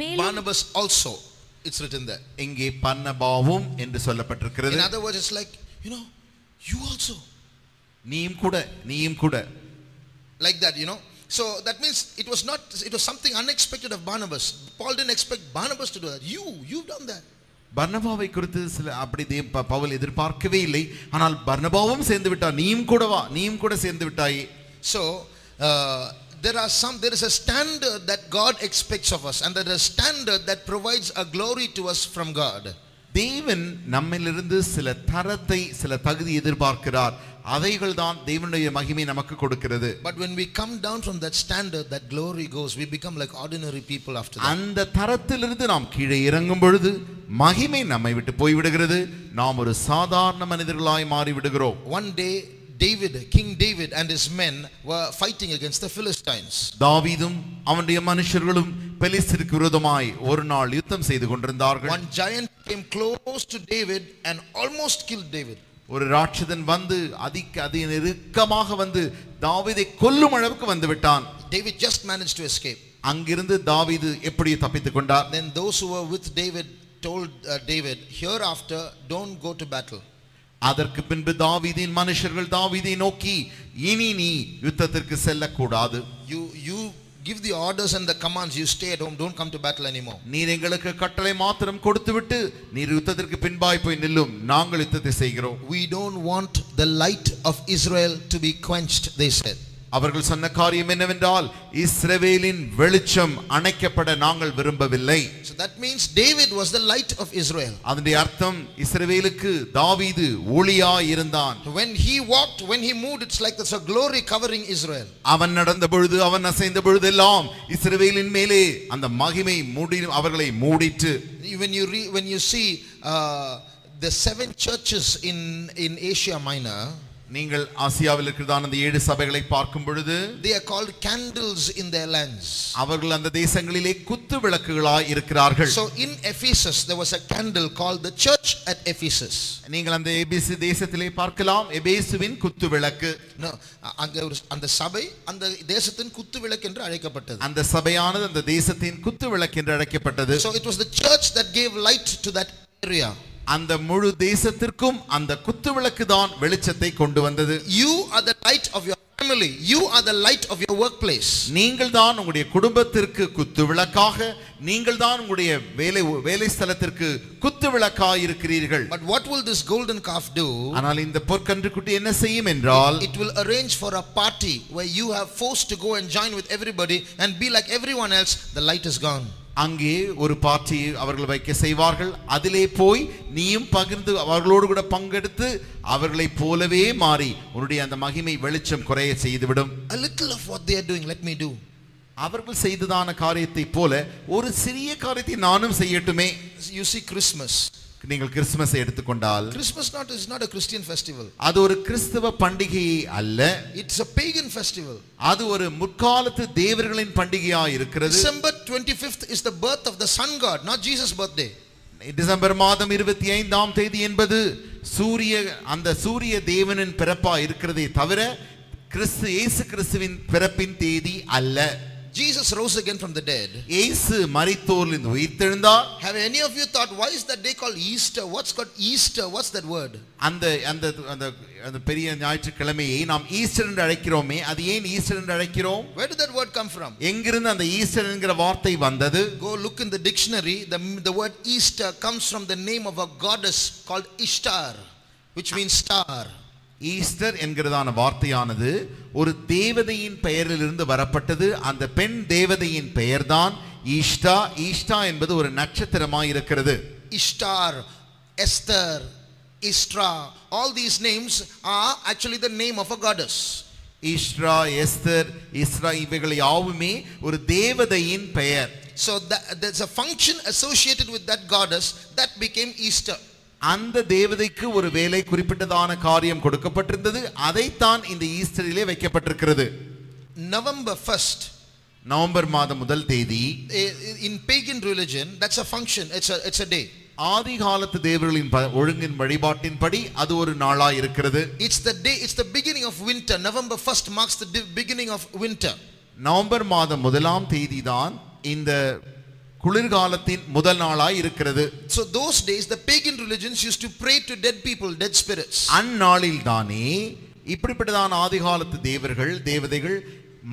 மேலும் Barnabas also. It's written there. இங்கே பர்னபாவும் என்று சொல்லப்பட்டிருக்கிறது In other words, it's like, you know, you also. நீயும் கூட நீயும் கூட Like that, you know. So that means it was not, it was something unexpected of Barnabas. Paul didn't expect Barnabas to do that. You, you've done that. பர்னபாவை குறித்து சில அப்படி பவுல் எதிர்பார்க்கவே இல்லை ஆனால் பர்னபாவும் சேர்ந்து விட்டார் நீயும் கூட வா நீயும் கூட சேர்ந்து விட்டாயே So uh, there are some, there is a standard that God expects of us, and there is a standard that provides a glory to us from God. தேவன் நம்மிலிருந்து சில தரத்தை சில தகுதி எதிர்பார்க்கிறார் அவைகள் தான் தேவனுடைய மகிமை நமக்கு கொடுக்கிறது But when we come down from that standard, that glory goes. We become like ordinary people after that. அந்த தரத்திலிருந்து நாம் கீழே இறங்கும் பொழுது மகிமை நம்மை விட்டு போய்விடுகிறது நாம் ஒரு சாதாரண மனிதர்களாய் மாறி விடுகிறோம் One day, David, King David, and his men were fighting against the Philistines. தாவீதும் அவனுடைய மனுஷர்களும் பெலிஸ்திற்கு விரோதமாய் ஒரு நாள் யுத்தம் செய்து கொண்டிருந்தார்கள் One giant came close to David and almost killed David. ஒரு ராட்சதன் வந்து அதிக அதி நெருக்கமாக வந்து தாவீதை கொல்லும் அளவுக்கு வந்து விட்டான் David just managed to escape. அங்கிருந்து தாவீது எப்படி தப்பித்துக் கொண்டார் Then those who were with David told uh, David, Hereafter, don't go to battle. அதற்கு பின்பு தாவீதின் மனுஷர்கள் தாவீதை நோக்கி இனி நீ யுத்தத்திற்கு செல்லக்கூடாது You, you give the orders and the commands. You stay at home. Don't come to battle anymore. நீர் எங்களுக்கு கட்டளை மாத்திரம் கொடுத்துவிட்டு நீர் யுத்தத்திற்கு பின்பாய் போய் நில்லும் நாங்கள் யுத்தத்தை செய்கிறோம் We don't want the light of Israel to be quenched, they said. அவர்கள் சொன்ன காரியம் என்னவென்றால் இஸ்ரவேலின் வெளிச்சம் அணைக்கப்பட நாங்கள் விரும்பவில்லை So that means David was the light of Israel. அதனுடைய அர்த்தம் இஸ்ரவேலுக்கு தாவீது ஒளியா இருந்தான் When he walked, when he moved, it's like there's a glory covering Israel. அவன் நடந்த பொழுது அவன் அசைந்த பொழுதெல்லாம் இஸ்ரவேலின் மேலே அந்த மகிமை மூடி அவர்களை மூடிற்று When you re, when you see uh, the seven churches in in Asia Minor, நீங்கள் ஆசியாவில் இருக்கிறதான அந்த ஏழு சபைகளை பார்க்கும் பொழுது they are called candles in their lands. அவர்கள் அந்த தேசங்களிலே குத்து விளக்குகளாய் இருக்கிறார்கள் So in Ephesus, there was a candle called the church at Ephesus. நீங்கள் அந்த எபேசு தேசத்திலே பார்க்கலாம் எபேசுவின் குத்து விளக்கு அங்க ஒரு அந்த சபை அந்த தேசத்தின் குத்து விளக்கு என்று அழைக்கப்பட்டது. அந்த சபையானது அந்த தேசத்தின் குத்து விளக்கு என்று அழைக்கப்பட்டது So it was the church that gave light to that area. அந்த முழு தேசத்திற்கும் அந்த குத்து விளக்கு தான் வெளிச்சத்தை கொண்டு வந்தது You are the light of your family. You are the light of your workplace. நீங்கள் தான் உங்களுடைய குடும்பத்திற்கு குத்து விளக்காக நீங்கள் தான் உங்களுடைய வேலை வேலை ஸ்தலத்திற்கு குத்து விளக்காக இருக்கிறீர்கள் But what will this golden calf do? ஆனால் இந்த பொற்கன்றுக்குட்டி என்ன செய்யும் என்றால் It will arrange for a party where you have forced to go and join with everybody and be like everyone else. The light is gone. அங்கே ஒரு party அவர்கள் வைக்க செய்வார்கள் அதிலே போய் நீயும் பகிர்ந்து அவர்களோடு கூட பங்கெடுத்து அவர்களைப் போலவே மாறி உன்னுடைய அந்த மகிமை வெளிச்சம் குறைய செய்துவிடும் A little of what they are doing, let me do. அவர்கள் செய்ததான காரியத்தை போல ஒரு சிறிய காரியத்தை நானும் செய்யட்டுமே You see, Christmas. நீங்கள் கிறிஸ்துமஸை எடுத்துக்கொண்டால் Christmas not is not a Christian festival. அது ஒரு கிறிஸ்தவ பண்டிகையே அல்ல It's a pagan festival. அது ஒரு முற்காலத்து தேவர்களின் பண்டிகையா இருக்கிறது December 25th is the birth of the sun god, not Jesus' birthday. December மாதம் இருபத்தி ஐந்தாம் தேதி என்பது சூரிய அந்த சூரிய தேவனின் பிறப்பா இருக்கிறதே தவிர கிறிஸ்து இயேசு கிறிஸ்துவின் பிறப்பின் தேதி அல்ல Jesus rose again from the dead. இயேசு மரித்தோரிலிருந்து உயிர்த்தெழுந்தார் Have any of you thought, why is that day called Easter? What's called Easter? What's that word? அந்த அந்த அந்த அந்த பெரிய ஞாயிற்றுக்கிழமையை நாம் ஈஸ்டர் என்று அழைக்கிறோமே அது ஏன் ஈஸ்டர் என்று அழைக்கிறோம் Where did that word come from? எங்கிருந்து அந்த ஈஸ்டர் என்கிற வார்த்தை வந்தது Go look in the dictionary. The, the word Easter comes from the name of a goddess called Ishtar, which means star. Easter என்கிறதான வார்த்தையானது ஒரு தேவதையின் பெயரிலிருந்து வரப்பட்டது அந்த பெண் தேவதையின் பெயர்தான் ஈஷ்டா ஈஷ்டா என்பது ஒரு நட்சத்திரமாய் இருக்கிறது Ishtar, Esther, Istra, all these names are actually the name of a goddess. Eostre Esther Isra இவைகள் யாவுமே ஒரு தேவதையின் பெயர் So that, there's a function associated with that goddess that became Easter. அந்த தேவதைக்கு ஒரு வேலை குறிப்பிட்டதான காரியம் கொடுக்கப்பட்டிருந்தது அதைத்தான் இந்த ஈஸ்டரிலே வைக்கப்பட்டிருக்கிறது November 1st, நவம்பர் மாதம் முதல் தேதி pagan religion, that's a function, it's a, it's a day. ஆதி காலத்து தேவர்களின் ஒழுங்கின் வழிபாட்டின்படி அது ஒரு நாளாய் இருக்கிறது the day, it's the beginning of winter. November 1st marks the di- beginning of winter. November மாதம் முதலாம் தேதி தான் இந்த குளிர்காலத்தின் முதல் நாளாய் இருக்கிறது So those days, the pagan religions used to pray to dead people, dead spirits. அந்நாளில் தானே இப்படிப்பட்டதான ஆதி காலத்து தேவர்கள் தேவதைகள்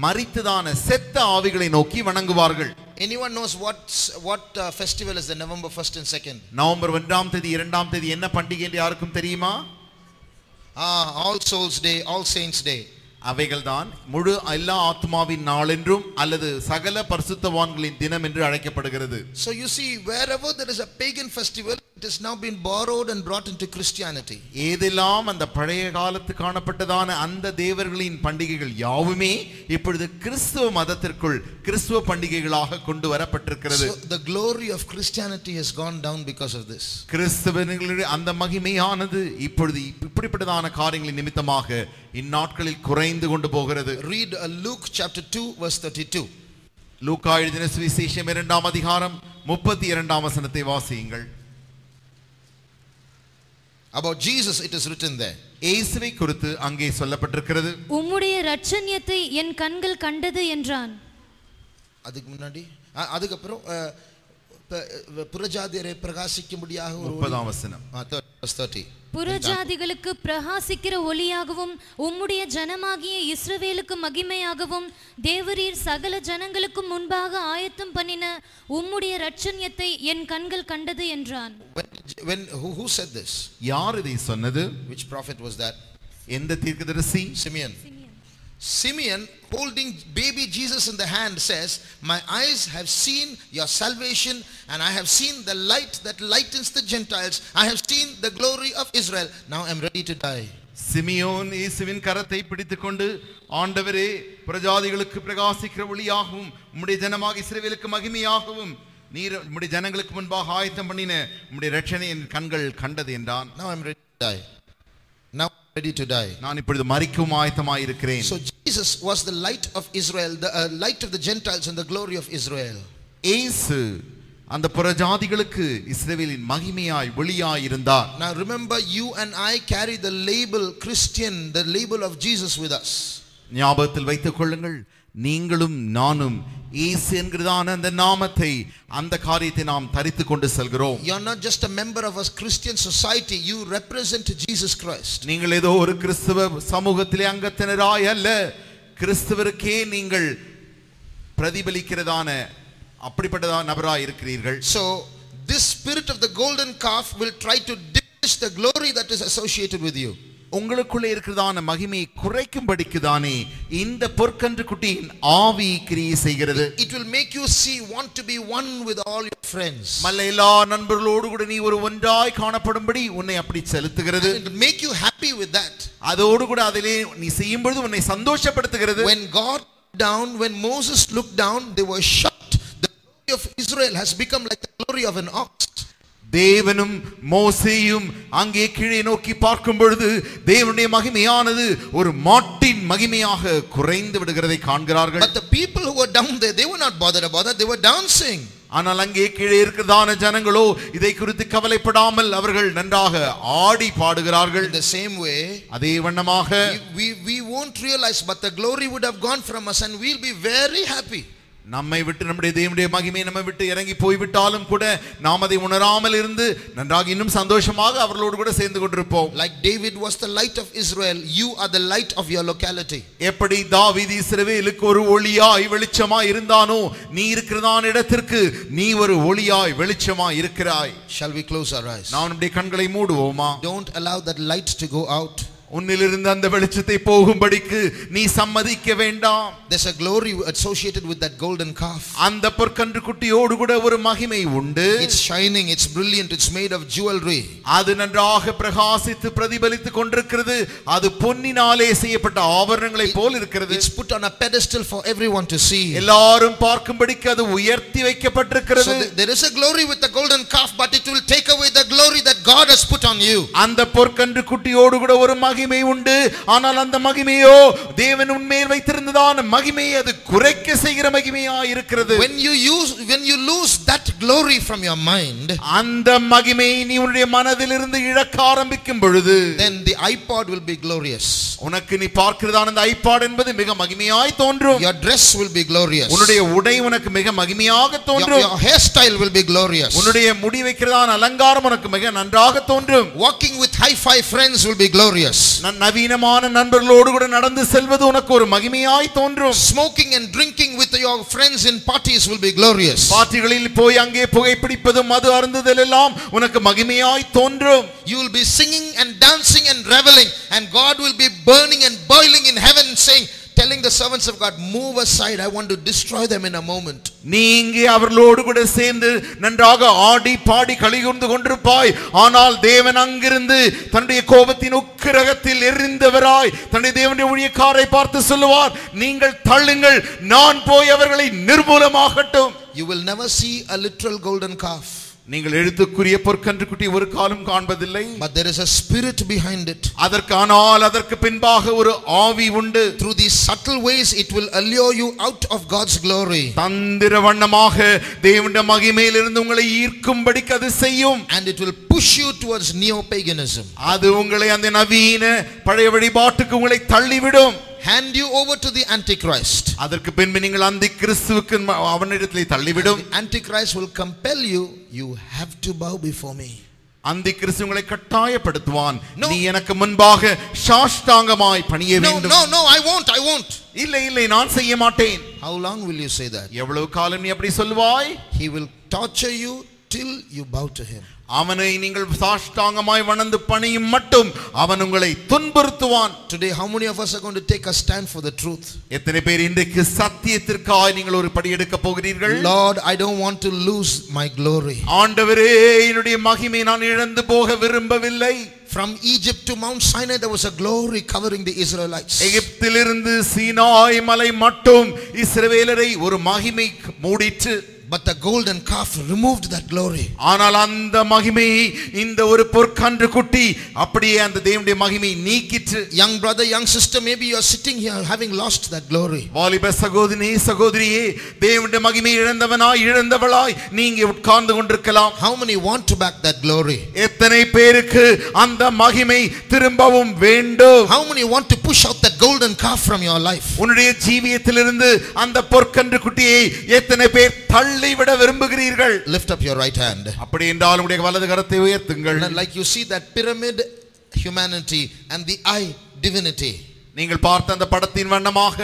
மரித்ததான செத்த ஆவிகளை நோக்கி வணங்குவார்கள் Anyone knows what what uh, festival is the November 1st and 2nd? November ஒன்றாம் தேதி இரண்டாம் தேதி என்ன பண்டிகை என்று யாருக்கும் தெரியுமா Ah, All Souls Day, All Saints Day. அவைகள்தான் முழு எல்லா ஆத்மாவின் நாள் என்றும் அல்லது சகல பரிசுத்தவான்களின் தினம் என்று அழைக்கப்படுகிறது So you see, wherever there is a pagan festival, it has now been borrowed and brought into Christianity. ஏதெல்லாம் அந்த பழைய காலத்து காணப்பட்டதான அந்த தேவர்களின் பண்டிகைகள் யாவுமே இப்பொழுது கிறிஸ்துவ மதத்திற்குள் கிறிஸ்துவ பண்டிகைகளாக கொண்டு வரப்பட்டிருக்கிறது So the glory of Christianity has gone down because of this. கிறிஸ்தவர்களுடைய அந்த மகிமையானது இப்பொழுது இப்படிப்பட்டதான காரியங்களின் நிமித்தமாக இந்நாட்களில் குறைந்து கொண்டு போகிறது. Read uh, Luke chapter 2, verse 32. லூக்கா எழுதின சுவிசேஷம் இரண்டாம் அதிகாரம் முப்பத்தி இரண்டாம் வசனத்தை வாசியுங்கள். About Jesus, it is written there. இயேசுவை குறித்து அங்கே சொல்லப்பட்டிருக்கிறது. உம்முடைய ரட்சண்யத்தை என் கண்கள் கண்டது என்றான். அதுக்கு முன்னாடி? அதுக்கப்புறம் புறஜாதியரை பிரகாசிக்கும்படியாக ஒரு முப்பதாம் வசனம் ஆ, third. verse 30. புறஜாதிகளுக்கு பிரகாசிக்கிற ஒளியாகவும் உம்முடைய ஜனமாகிய இஸ்ரவேலுக்கு மகிமையாகவும் தேவரீர் சகல ஜனங்களுக்கும் முன்பாக ஆயத்தம் பண்ணின உம்முடைய இரட்சண்யத்தை என் கண்கள் கண்டது என்றான் When, when who, who said this? யார் இதை சொன்னது Which prophet was that? எந்த தீர்க்கதரிசி Simeon. Simeon, holding baby Jesus in the hand, says, My eyes have seen your salvation, and I have seen the light that lightens the Gentiles. I have seen the glory of Israel. Now I'm ready to die. Simeon இயேசுவின் கரத்தை பிடித்துக்கொண்டு ஆண்டவரே பிரஜாதிகளுக்கு பிரகாசிக்கிற ஒளியாகவும் உம்முடைய ஜனமாக இஸ்ரவேலுக்கு மகிமையாகவும் நீர் உம்முடைய ஜனங்களுக்கு முன்பாக ஆயத்தம் பண்ணின உம்முடைய ரட்சனை என் கண்கள் கண்டது என்றான் Now I'm ready to die. Now I'm ready to die. நான் இப்பொழுது மறிக்கும் ஆயத்தமாய் இருக்கிறேன் So Jesus was the light of Israel, the uh, light of the Gentiles and the glory of Israel. இயேசு அந்த புறஜாதிகளுக்கு இஸ்ரவேலின் மகிமையாய் ஒளியாய் இருந்தார் Now remember, you and I carry the label Christian, the label of Jesus with us. ஞாபகத்தில் வைத்துக் கொள்ளுங்கள் நீங்களும் நானும் இயேசு என்கிறதான அந்த நாமத்தை அந்த காரியத்தை நாம் தரித்துக் கொண்டு செல்கிறோம் You're not just a member of a Christian society, you represent Jesus Christ. நீங்கள் ஏதோ ஒரு கிறிஸ்துவ சமூகத்திலே அங்கத்தினராய் அல்ல கிறிஸ்துவருக்கே நீங்கள் பிரதிபலிக்கிறதான அப்படிப்பட்டதான நபராய் இருக்கிறீர்கள் So, this spirit of the golden calf will try to diminish the glory that is associated with you. உங்களுக்குள்ளே இருக்கிறதான மகிமையை குறைக்கும்படிக்கு தானே இந்த பொற்கன்று குட்டியின் ஆவி கிரியை செய்கிறது It will make you see, want to be one with all your friends. மல்ல எல்லா நண்பர்களோடு கூட நீ ஒரு ஒன்றாய் காணப்படும்படி உன்னை அப்படி செலுத்துகிறது It will make you happy with that. அதோடு கூட அதிலே நீ செய்யும் பொழுது உன்னை சந்தோஷப்படுத்துகிறது When God looked down, when Moses looked down, they were shocked. The glory of Israel has become like the glory of an ox. தேவனும் மோசேயும் அங்கே கீழே நோக்கி பார்க்கும் பொழுது தேவனுடைய மகிமையானது ஒரு மாட்டின் மகிமையாக குறைந்து விடுகிறதை காண்கிறார்கள் But the people who were down there, they were not bothered about that. They were dancing. ஆனால் அங்கே கீழே இருக்கிறதான ஜனங்களோ இதை குறித்து கவலைப்படாமல் அவர்கள் நன்றாக ஆடி பாடுகிறார்கள் the same way, அதே வண்ணமாக we, we won't realize, but the glory would have gone from us and we'll be very happy. நம்மை விட்டு நம்முடைய தேவனுடைய மகிமை நம்மை விட்டு இறங்கி போய்விட்டாலும் கூட நாம் அதை உணராமல் இருந்து நன்றாக இன்னும் சந்தோஷமாக அவர்களோடு கூட சேர்ந்து கொண்டிருப்போம் Like David was the light of Israel, you are the light of your locality. எப்படி தாவீது இஸ்ரவேலுக்கு ஒரு ஒளியாய் வெளிச்சமாய் இருந்தானோ நீ இருக்கிறதான இடத்திற்கு நீ ஒரு ஒளியாய் வெளிச்சமாய் இருக்கிறாய் Shall we close our eyes? நம்முடைய கண்களை மூடுவோமா Don't allow that light to go out. உன்னிலிருந்து அந்த வெளிச்சத்தை போகும்படிக்கு நீ சம்மதிக்க வேண்டாம் There's a glory associated with that golden calf. அந்த பொற்கன்று குட்டியோடு கூட ஒரு மகிமை உண்டு It's shining, it's brilliant, it's made of jewelry. அது நன்றாக பிரகாசித்து பிரதிபலித்துக் கொண்டிருக்கிறது அது பொன்னினாலே செய்யப்பட்ட ஆபரணங்களை போல் இருக்கிறது It's put on a pedestal for everyone to see. எல்லாரும் பார்க்கும்படிக்கு அது உயர்த்தி வைக்கப்பட்டிருக்கிறது So th- there is a glory with the golden calf, but it will take away the glory that God has put on you. அந்த பொற்கன்று குட்டியோடு கூட ஒரு மகிமை உண்டு ஆனால் அந்த மகிமையோ தேவன் உண்மையில் வைத்திருந்ததான மகிமையை அது குறைக்க செய்கிற மகிமையா இருக்கிறது When you use, when you lose that glory from your mind, அந்த மகிமையை நீ உன்னுடைய மனதிலிருந்து இழக்க ஆரம்பிக்கும் பொழுது then the iPod will be glorious. உனக்கு நீ பார்க்கிறதான அந்த ஐபாட் என்பது மிக மகிமையாய் தோன்றும் Your dress will be glorious. உன்னுடைய உடை உனக்கு மிக மகிமையாக தோன்றும் your hairstyle will be glorious. உன்னுடைய முடி வைக்கிறதான அலங்காரம் உனக்கு மிக நன்றாக தோன்றும் Walking with high-fi friends will be glorious. ந- நவீனமான நண்பர்களோடு கூட நடந்து செல்வது உனக்கு ஒரு மகிமையாய் தோன்றும் Smoking and drinking with your friends in parties will be glorious. பார்ட்டிகளில் போய் அங்கே புகைப்பிடிப்பதும் மது அருந்துதல் எல்லாம் உனக்கு மகிமையாய் தோன்றும் You will be singing and dancing and reveling, and God will be burning and boiling in heaven, saying, telling the servants of God, move aside, I want to destroy them in a moment. நீ இங்கே அவர்களோடு கூட சேர்ந்து நன்றாக ஆடி பாடி கலிகூர்ந்து கொண்டிருப்பாய். ஆனால் தேவன் அங்கிருந்து தன்னுடைய கோபத்தின் உக்கிரகத்தில் எரிந்தவராய் தன்னுடைய தேவனுடைய ஊழியக்காரை பார்த்து சொல்லுவார் நீங்கள் தள்ளுங்கள் நான் போய் அவர்களை நிர்மூலமாகட்டும். You will never see a literal golden calf, நீங்கள் எழுத்துக்குரிய பொற்கன்றுக்குட்டி ஒரு காலம் காண்பதில்லை but there is a spirit behind it. அதற்கானால் அதற்கு பின்பாக ஒரு ஆவி உண்டு Through these subtle ways, it will allure you out of God's glory. தந்திர வண்ணமாக தேவனுடைய மகிமையிலிருந்து உங்களை ஈர்க்கும்படிக்கு அது செய்யும் And it will push you towards neo paganism. அது உங்களை அந்த நவீன பழைய வழிபாட்டுக்கு உங்களை தள்ளிவிடும் Hand you over to the Antichrist. அதற்கு பின்பு நீங்கள் அந்த கிறிஸ்துவுக்கு அவனிடத்திலே தள்ளிவிடும் Antichrist will compel you, you have to bow before me. அந்த கிறிஸ்து உங்களை கட்டாயப்படுத்துவான் No. நீ எனக்கு முன்பாக சாஷ்டாங்கமாய் பணிய No, வேண்டும் no, no, I won't, I won't. இல்லை இல்லை நான் செய்ய மாட்டேன் How long will you say that? எவ்வளவு காலம் நீ அப்படி சொல்வாய் He will torture you till you bow to him. அவனை நீங்கள் சாஷ்டாங்கமாய் வணந்து பணியும் மட்டும் அவன் உங்களை துன்புறுத்துவான் Today, how many of us are going to take a stand for the truth? எத்தனை பேர் இன்றைக்கு சத்தியத்திற்காய் நீங்கள் ஒரு படி எடுக்க போகிறீர்கள் Lord, I don't want to lose my glory. ஆண்டவரே என்னுடைய மகிமை நான் இழந்து போக விரும்பவில்லை From Egypt to Mount Sinai, there was a glory covering the Israelites. எகிப்திலிருந்து சீனாய் மலை மட்டும் இஸ்ரவேலரை ஒரு மகிமை மூடிற்று But the golden calf removed that glory. ஆனால் அந்த மகிமையை இந்த ஒரு பொற்கன்று குட்டி அப்படியே அந்த தேவனுடைய மகிமை நீக்கிற்று Young brother, young sister, maybe you are sitting here having lost that glory. வாலிப சகோதரி சகோதரியே தேவனுடைய மகிமை இழந்தவனாய் இழந்தவளாய் நீங்க உட்கார்ந்து கொண்டிருக்கலாம் How many want to back that glory? எத்தனை பேருக்கு அந்த மகிமை திரும்பவும் வேண்டும் How many want to push out that golden calf from your life? உன்னுடைய ஜீவியத்திலிருந்து அந்த பொற்கன்று குட்டியை எத்தனை பேர் தள்ளிவிட விரும்புகிறீர்கள் Lift up your right hand. அப்படி என்றால் உங்களுடைய வலது கரத்தை உயர்த்துங்கள் And like you see that pyramid, humanity, and the eye, divinity. நீங்கள் பார்த்த அந்த படத்தின் வண்ணமாக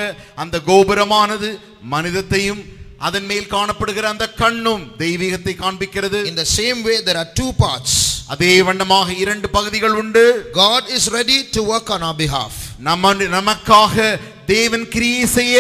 அந்த கோபுரமானது மனிதத்தையும் அதன் மேல் காணப்படுகிற அந்த கண்ணும் தெய்வீகத்தை காண்பிக்கிறது In the same way, there are two parts. அதே வண்ணமாக இரண்டு பகுதிகள் உண்டு God is ready to work on our behalf. நம்ம நமக்காக தேவன் கிரியை செய்ய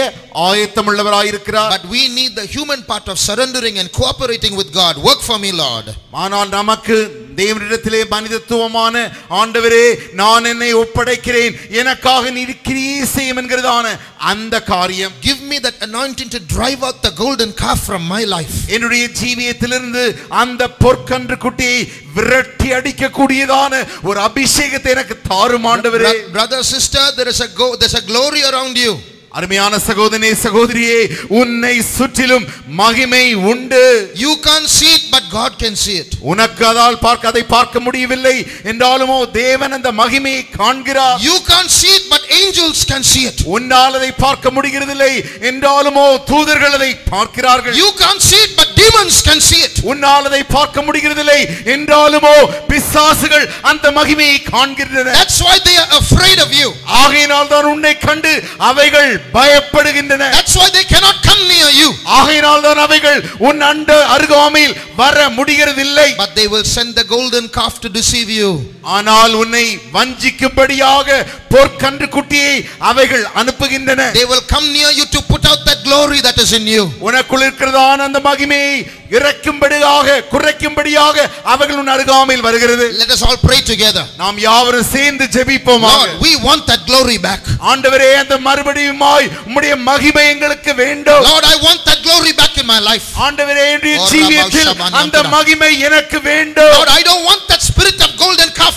ஆயத்தமுள்ளவராயிருக்கிறார் But we need the human part of surrendering and cooperating with God. Work for me, Lord. ஆனால் நமக்கு தேவனிடத்திலே மனிதத்துவமான ஆண்டவரே நான் என்னை ஒப்படைக்கிறேன் எனக்காக நீ கிரியை செய்யும் என்கிறதான அந்த காரியம் Give me that anointing to drive out the golden calf from my life. என்னுடைய ஜீவியத்திலிருந்து அந்த பொற்கன்று குட்டியை விரட்டி அடிக்கக்கூடியதான ஒரு அபிஷேகத்தை எனக்கு தாரும் ஆண்டவரே brother, sister, there is a go, there's a glory around you. அருமையான சகோதரனே சகோதரியே உன்னை சுற்றிலும் மகிமை உண்டு You can't see it, but God can see it. உனக்கு அதால் பார்க்க அதை பார்க்க முடியவில்லை என்றாலுமோ தேவன் அந்த மகிமையை காண்கிறார் You can't see it, but angels can see it. உன்னால் அதை பார்க்க முடிகிறதில்லை என்றாலுமோ தூதர்கள் அதை பார்க்கிறார்கள் You can't see it, but demons can see it. உன்னால் அதை பார்க்க முடிகிறதில்லை என்றாலுமோ பிசாசுகள் அந்த மகிமையை காண்கின்றன That's why they are afraid of you. ஆகையினால் தான் உன்னை கண்டு அவைகள் பயப்படுகின்றன That's why they cannot come near you. ஆகையினால் தான் அவைகள் உன் அண்ட அருகாமையில் வர முடிகிறதில்லை But they will send the golden calf to deceive you. ஆனால் உன்னை வஞ்சிக்கும்படியாக பொற்கன்று குட்டியை அவைகள் அனுப்புகின்றன They will come near you to put out that glory that is in you. உனக்குள் இருக்கிறதான அந்த மகிமையை இறக்கும்படியாக குறைக்கும்படியாக அவைகள் உன் அருகாமையில் வருகிறது Let us all pray together. நாம் யாவரும் சேர்ந்து ஜெபிப்போமாக Lord, we want that glory back. ஆண்டவரே அந்த மறுபடியுமாய் உம்முடைய மகிமை எங்களுக்கு வேண்டும் Lord, I want that glory back in my life. ஆண்டவரே என்னுடைய ஓ, ஜீவியத்தில் அந்த. மகிமை எனக்கு வேண்டும் Lord, I don't want that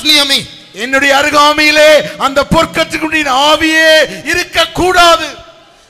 near me. என்னுடைய அருகாமையிலே அந்த பொற்கற்றுக்குண்டின் ஆவியே இருக்க கூடாது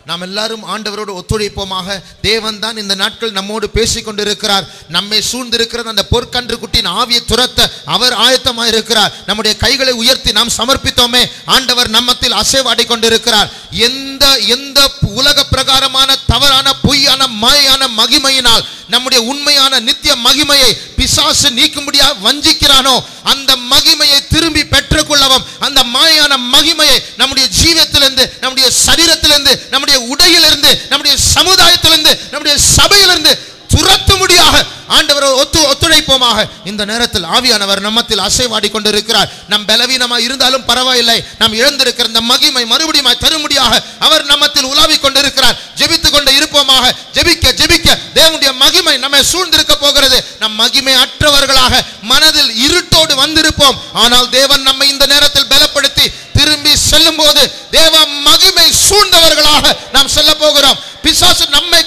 நாம் எல்லாரும் ஆண்டவரோடு ஒத்துழைப்போமாக. தேவன் தான் இந்த நாட்கள் நம்மோடு பேசிக் கொண்டிருக்கிறார் நம்மை சூழ்ந்திருக்கிறது அந்த பொற்கன்று குட்டியின் ஆவியை துரத்த அவர் ஆயத்தமாக இருக்கிறார். நம்முடைய கைகளை உயர்த்தி நாம் சமர்ப்பித்தோமே. ஆண்டவர் நம்மத்தில் அசைவாடி கொண்டிருக்கிறார் எந்த எந்த உலக பிரகாரமான தவறான பொய்யான மாயான மகிமையினால் நம்முடைய உண்மையான நித்திய மகிமையை பிசாசு நீக்கும்படியாக வஞ்சிக்கிறானோ அந்த மகிமையை திரும்பி பெற்றுக்கொள்ளவும் அந்த மாயான மகிமையை நம்முடைய ஜீவத்திலிருந்து நம்முடைய சரீரத்திலிருந்து நம்முடைய உடையிலிருந்து நம்முடைய சமுதாயத்திலிருந்து நம்முடைய சபையிலிருந்து துரத்தும்படியாக ஆண்டவர் ஒத்து ஒத்துழைப்போமாக. இந்த நேரத்தில் ஆவியானவர் நம்மத்தில் அசைவாடி கொண்டிருக்கிறார். நம் பலவீனமாக இருந்தாலும் பரவாயில்லை. நாம் இழந்திருக்கிற இந்த மகிமை மறுபடியும் தரும்படியாக அவர் நம்மத்தில் உலாவிக் கொண்டிருக்கிறார். ஜெபித்துக் கொண்டு இருப்போமாக. ஜெபிக்க ஜெபிக்க. தேவனுடைய மகிமை நம்மை சூழ்ந்திருக்க போகிறது. நம் மகிமை அற்றவர்களாக மனதில் இருட்டோடு வந்திருப்போம். ஆனால் தேவன் நம்மை இந்த நேரத்தில் பலப்படுத்தி திரும்பி செல்லும் போது தேவ மகிமை சூழ்ந்தவர்களாக நாம் செல்ல போகிறோம். பிசாசு நம்மை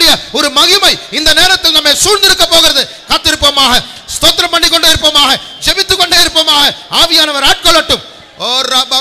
கண்டு ஒரு மகிமை இந்த நேரத்தில் நம்மை சூழ்ந்திருக்க போகிறது. காத்திருப்போமாக ஸ்தோத்திரம் பண்ணி கொண்டே இருப்போமாக ஜெபித்துக் கொண்டே இருப்போமாக ஆவியானவர் ஆட்கொள்ளட்டும். ஓ ரபா